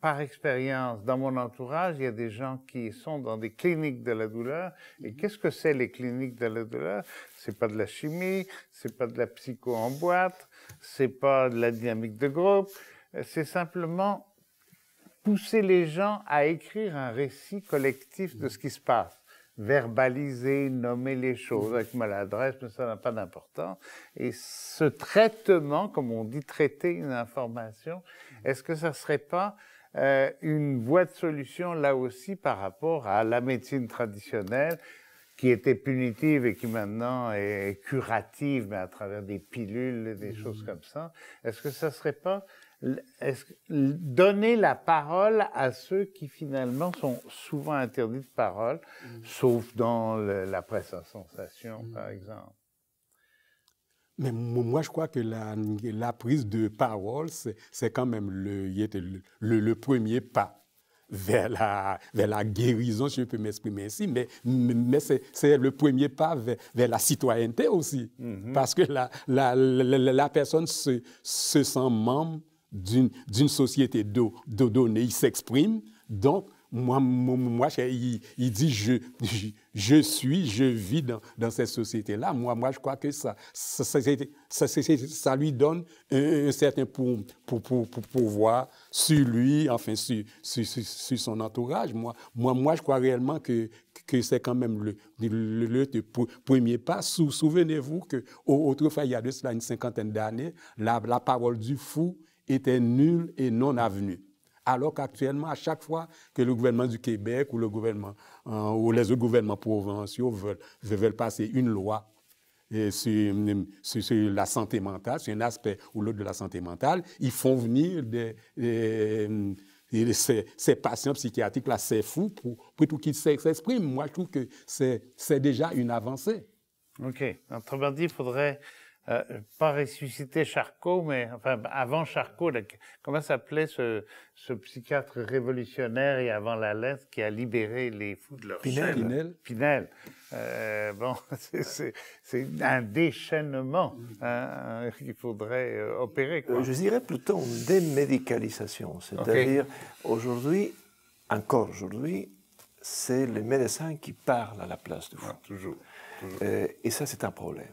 par expérience, dans mon entourage, il y a des gens qui sont dans des cliniques de la douleur. Et mhm. qu'est-ce que c'est les cliniques de la douleur? C'est pas de la chimie, c'est pas de la psycho en boîte, c'est pas de la dynamique de groupe. Euh, c'est simplement pousser les gens à écrire un récit collectif de ce qui se passe verbaliser, nommer les choses avec maladresse, mais ça n'a pas d'importance. Et ce traitement, comme on dit traiter une information, est-ce que ça serait pas euh, une voie de solution là aussi par rapport à la médecine traditionnelle qui était punitive et qui maintenant est curative, mais à travers des pilules et des choses comme ça? Est-ce que ça serait pas donner la parole à ceux qui finalement sont souvent interdits de parole, mm. sauf dans la presse en sensation, mm. par exemple? Mais moi, je crois que la, la prise de parole, c'est quand même le, le, le, premier pas vers la, vers la guérison, si je peux m'exprimer ainsi, mais, mais c'est le premier pas vers, vers, la citoyenneté aussi. Mm-hmm. Parce que la, la, la, personne se, se sent membre d'une société donnée, il s'exprime. Donc, moi, moi il, il, dit je, je, suis, je vis dans, dans cette société-là. Moi, moi, je crois que ça, ça, ça, ça lui donne un, certain pour, pour, pour, pouvoir sur lui, enfin, sur, sur, sur, son entourage. Moi, moi, moi, je crois réellement que, que c'est quand même le, le, le, premier pas. Souvenez-vous qu'autrefois, il y a de cela une cinquantaine d'années, la, la parole du fou était nul et non avenu. Alors qu'actuellement, à chaque fois que le gouvernement du Québec ou euh, les autres gouvernements provinciaux veulent, passer une loi sur, la santé mentale, sur un aspect ou l'autre de la santé mentale, ils font venir ces, patients psychiatriques là, c'est fou pour, pour tout qu'ils s'expriment. Moi, je trouve que c'est déjà une avancée. OK. Autrement dit, il faudrait euh, pas ressusciter Charcot, mais enfin avant Charcot, comment s'appelait ce, ce, psychiatre révolutionnaire et avant la lettre qui a libéré les fous de leur Pinel. Pinel. Pinel. Euh, bon, c'est un déchaînement hein, qu'il faudrait euh, opérer. Quoi. Je dirais plutôt une démédicalisation, c'est-à-dire aujourd'hui, encore aujourd'hui, c'est les médecins qui parlent à la place du fou. Ah, toujours. Euh, et ça, c'est un problème.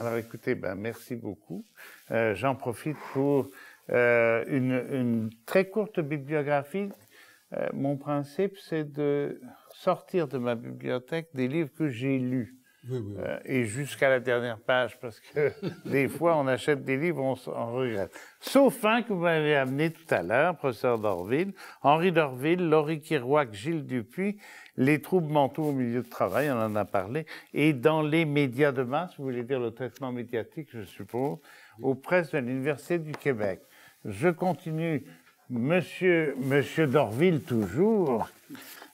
Alors écoutez, ben, merci beaucoup. Euh, j'en profite pour euh, une, une, très courte bibliographie. mon principe, c'est de sortir de ma bibliothèque des livres que j'ai lus. Euh, et jusqu'à la dernière page, parce que des fois, on achète des livres, on, on regrette. Sauf un que vous m'avez amené tout à l'heure, professeur Dorville, Henri Dorville, Laurie Kirouac, Gilles Dupuis, Les troubles mentaux au milieu de travail, on en a parlé, et dans les médias de masse, vous voulez dire le traitement médiatique, je suppose, aux presses de l'Université du Québec. Je continue. Monsieur, Monsieur Dorville, toujours.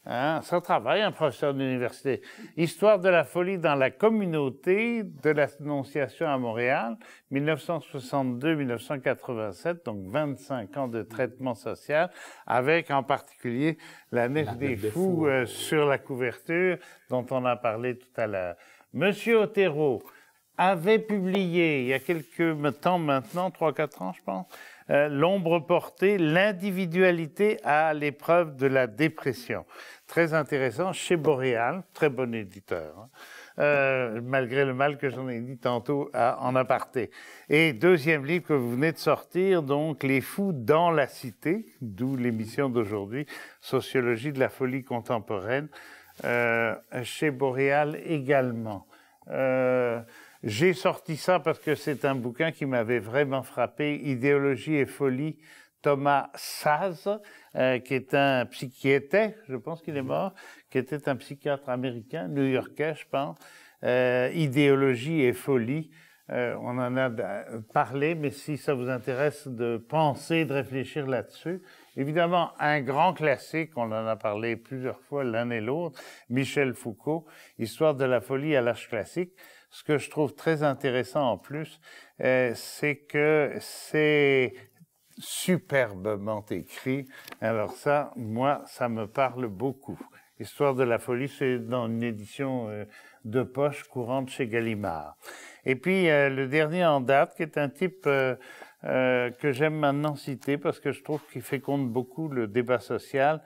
Hein, ça travaille, un professeur d'université. Histoire de la folie dans la communauté de l'Annonciation à Montréal, 1962-1987, donc 25 ans de traitement social, avec en particulier la nef des, fous, euh, sur la couverture, dont on a parlé tout à l'heure. Monsieur Otero avait publié, il y a quelques temps maintenant, 3-4 ans je pense, euh, L'ombre portée, l'individualité à l'épreuve de la dépression très intéressant chez Boréal, très bon éditeur, hein. euh, malgré le mal que j'en ai dit tantôt en aparté. Et deuxième livre que vous venez de sortir, donc Les fous dans la cité, d'où l'émission d'aujourd'hui, Sociologie de la folie contemporaine, euh, chez Boréal également. J'ai sorti ça parce que c'est un bouquin qui m'avait vraiment frappé, Idéologie et folie, Thomas Saz, euh, qui est un psychiatre, je pense qu'il est mort, qui était un psychiatre américain, new-yorkais, je pense. Euh, idéologie et folie. Euh, on en a parlé, mais si ça vous intéresse de penser, de réfléchir là-dessus, évidemment, un grand classique, on en a parlé plusieurs fois l'un et l'autre, Michel Foucault, Histoire de la folie à l'âge classique. Ce que je trouve très intéressant en plus, c'est que c'est superbement écrit. Alors ça, moi, ça me parle beaucoup. Histoire de la folie, c'est dans une édition euh, de poche courante chez Gallimard. Et puis euh, le dernier en date, qui est un type euh, que j'aime maintenant citer parce que je trouve qu'il féconde beaucoup le débat social.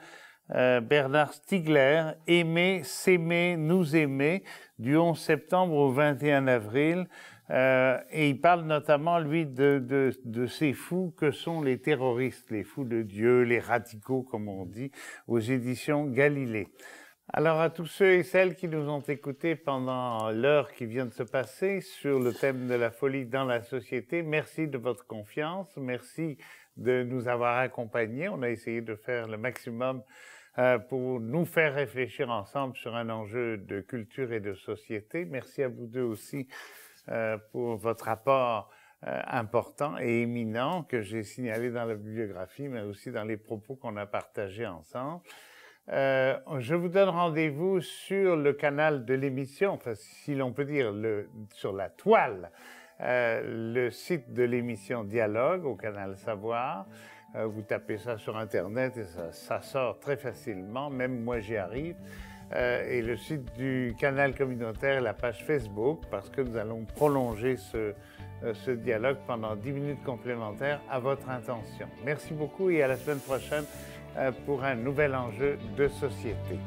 Bernard Stiegler, Aimer, s'aimer, nous aimer, du 11 septembre au 21 avril. Euh, et il parle notamment, lui, de, de, ces fous que sont les terroristes, les fous de Dieu, les radicaux, comme on dit, aux éditions Galilée. Alors à tous ceux et celles qui nous ont écoutés pendant l'heure qui vient de se passer sur le thème de la folie dans la société, merci de votre confiance, merci de nous avoir accompagnés. On a essayé de faire le maximum euh, pour nous faire réfléchir ensemble sur un enjeu de culture et de société. Merci à vous deux aussi euh, pour votre rapport euh, important et éminent que j'ai signalé dans la bibliographie, mais aussi dans les propos qu'on a partagés ensemble. Euh, je vous donne rendez-vous sur le canal de l'émission, enfin, si l'on peut dire, le, sur la toile, euh, le site de l'émission Dialogue au canal Savoir. Euh, vous tapez ça sur Internet et ça, sort très facilement, même moi j'y arrive. Euh, et le site du canal communautaire la page Facebook parce que nous allons prolonger ce, euh, ce dialogue pendant 10 minutes complémentaires à votre intention. Merci beaucoup et à la semaine prochaine pour un nouvel enjeu de société.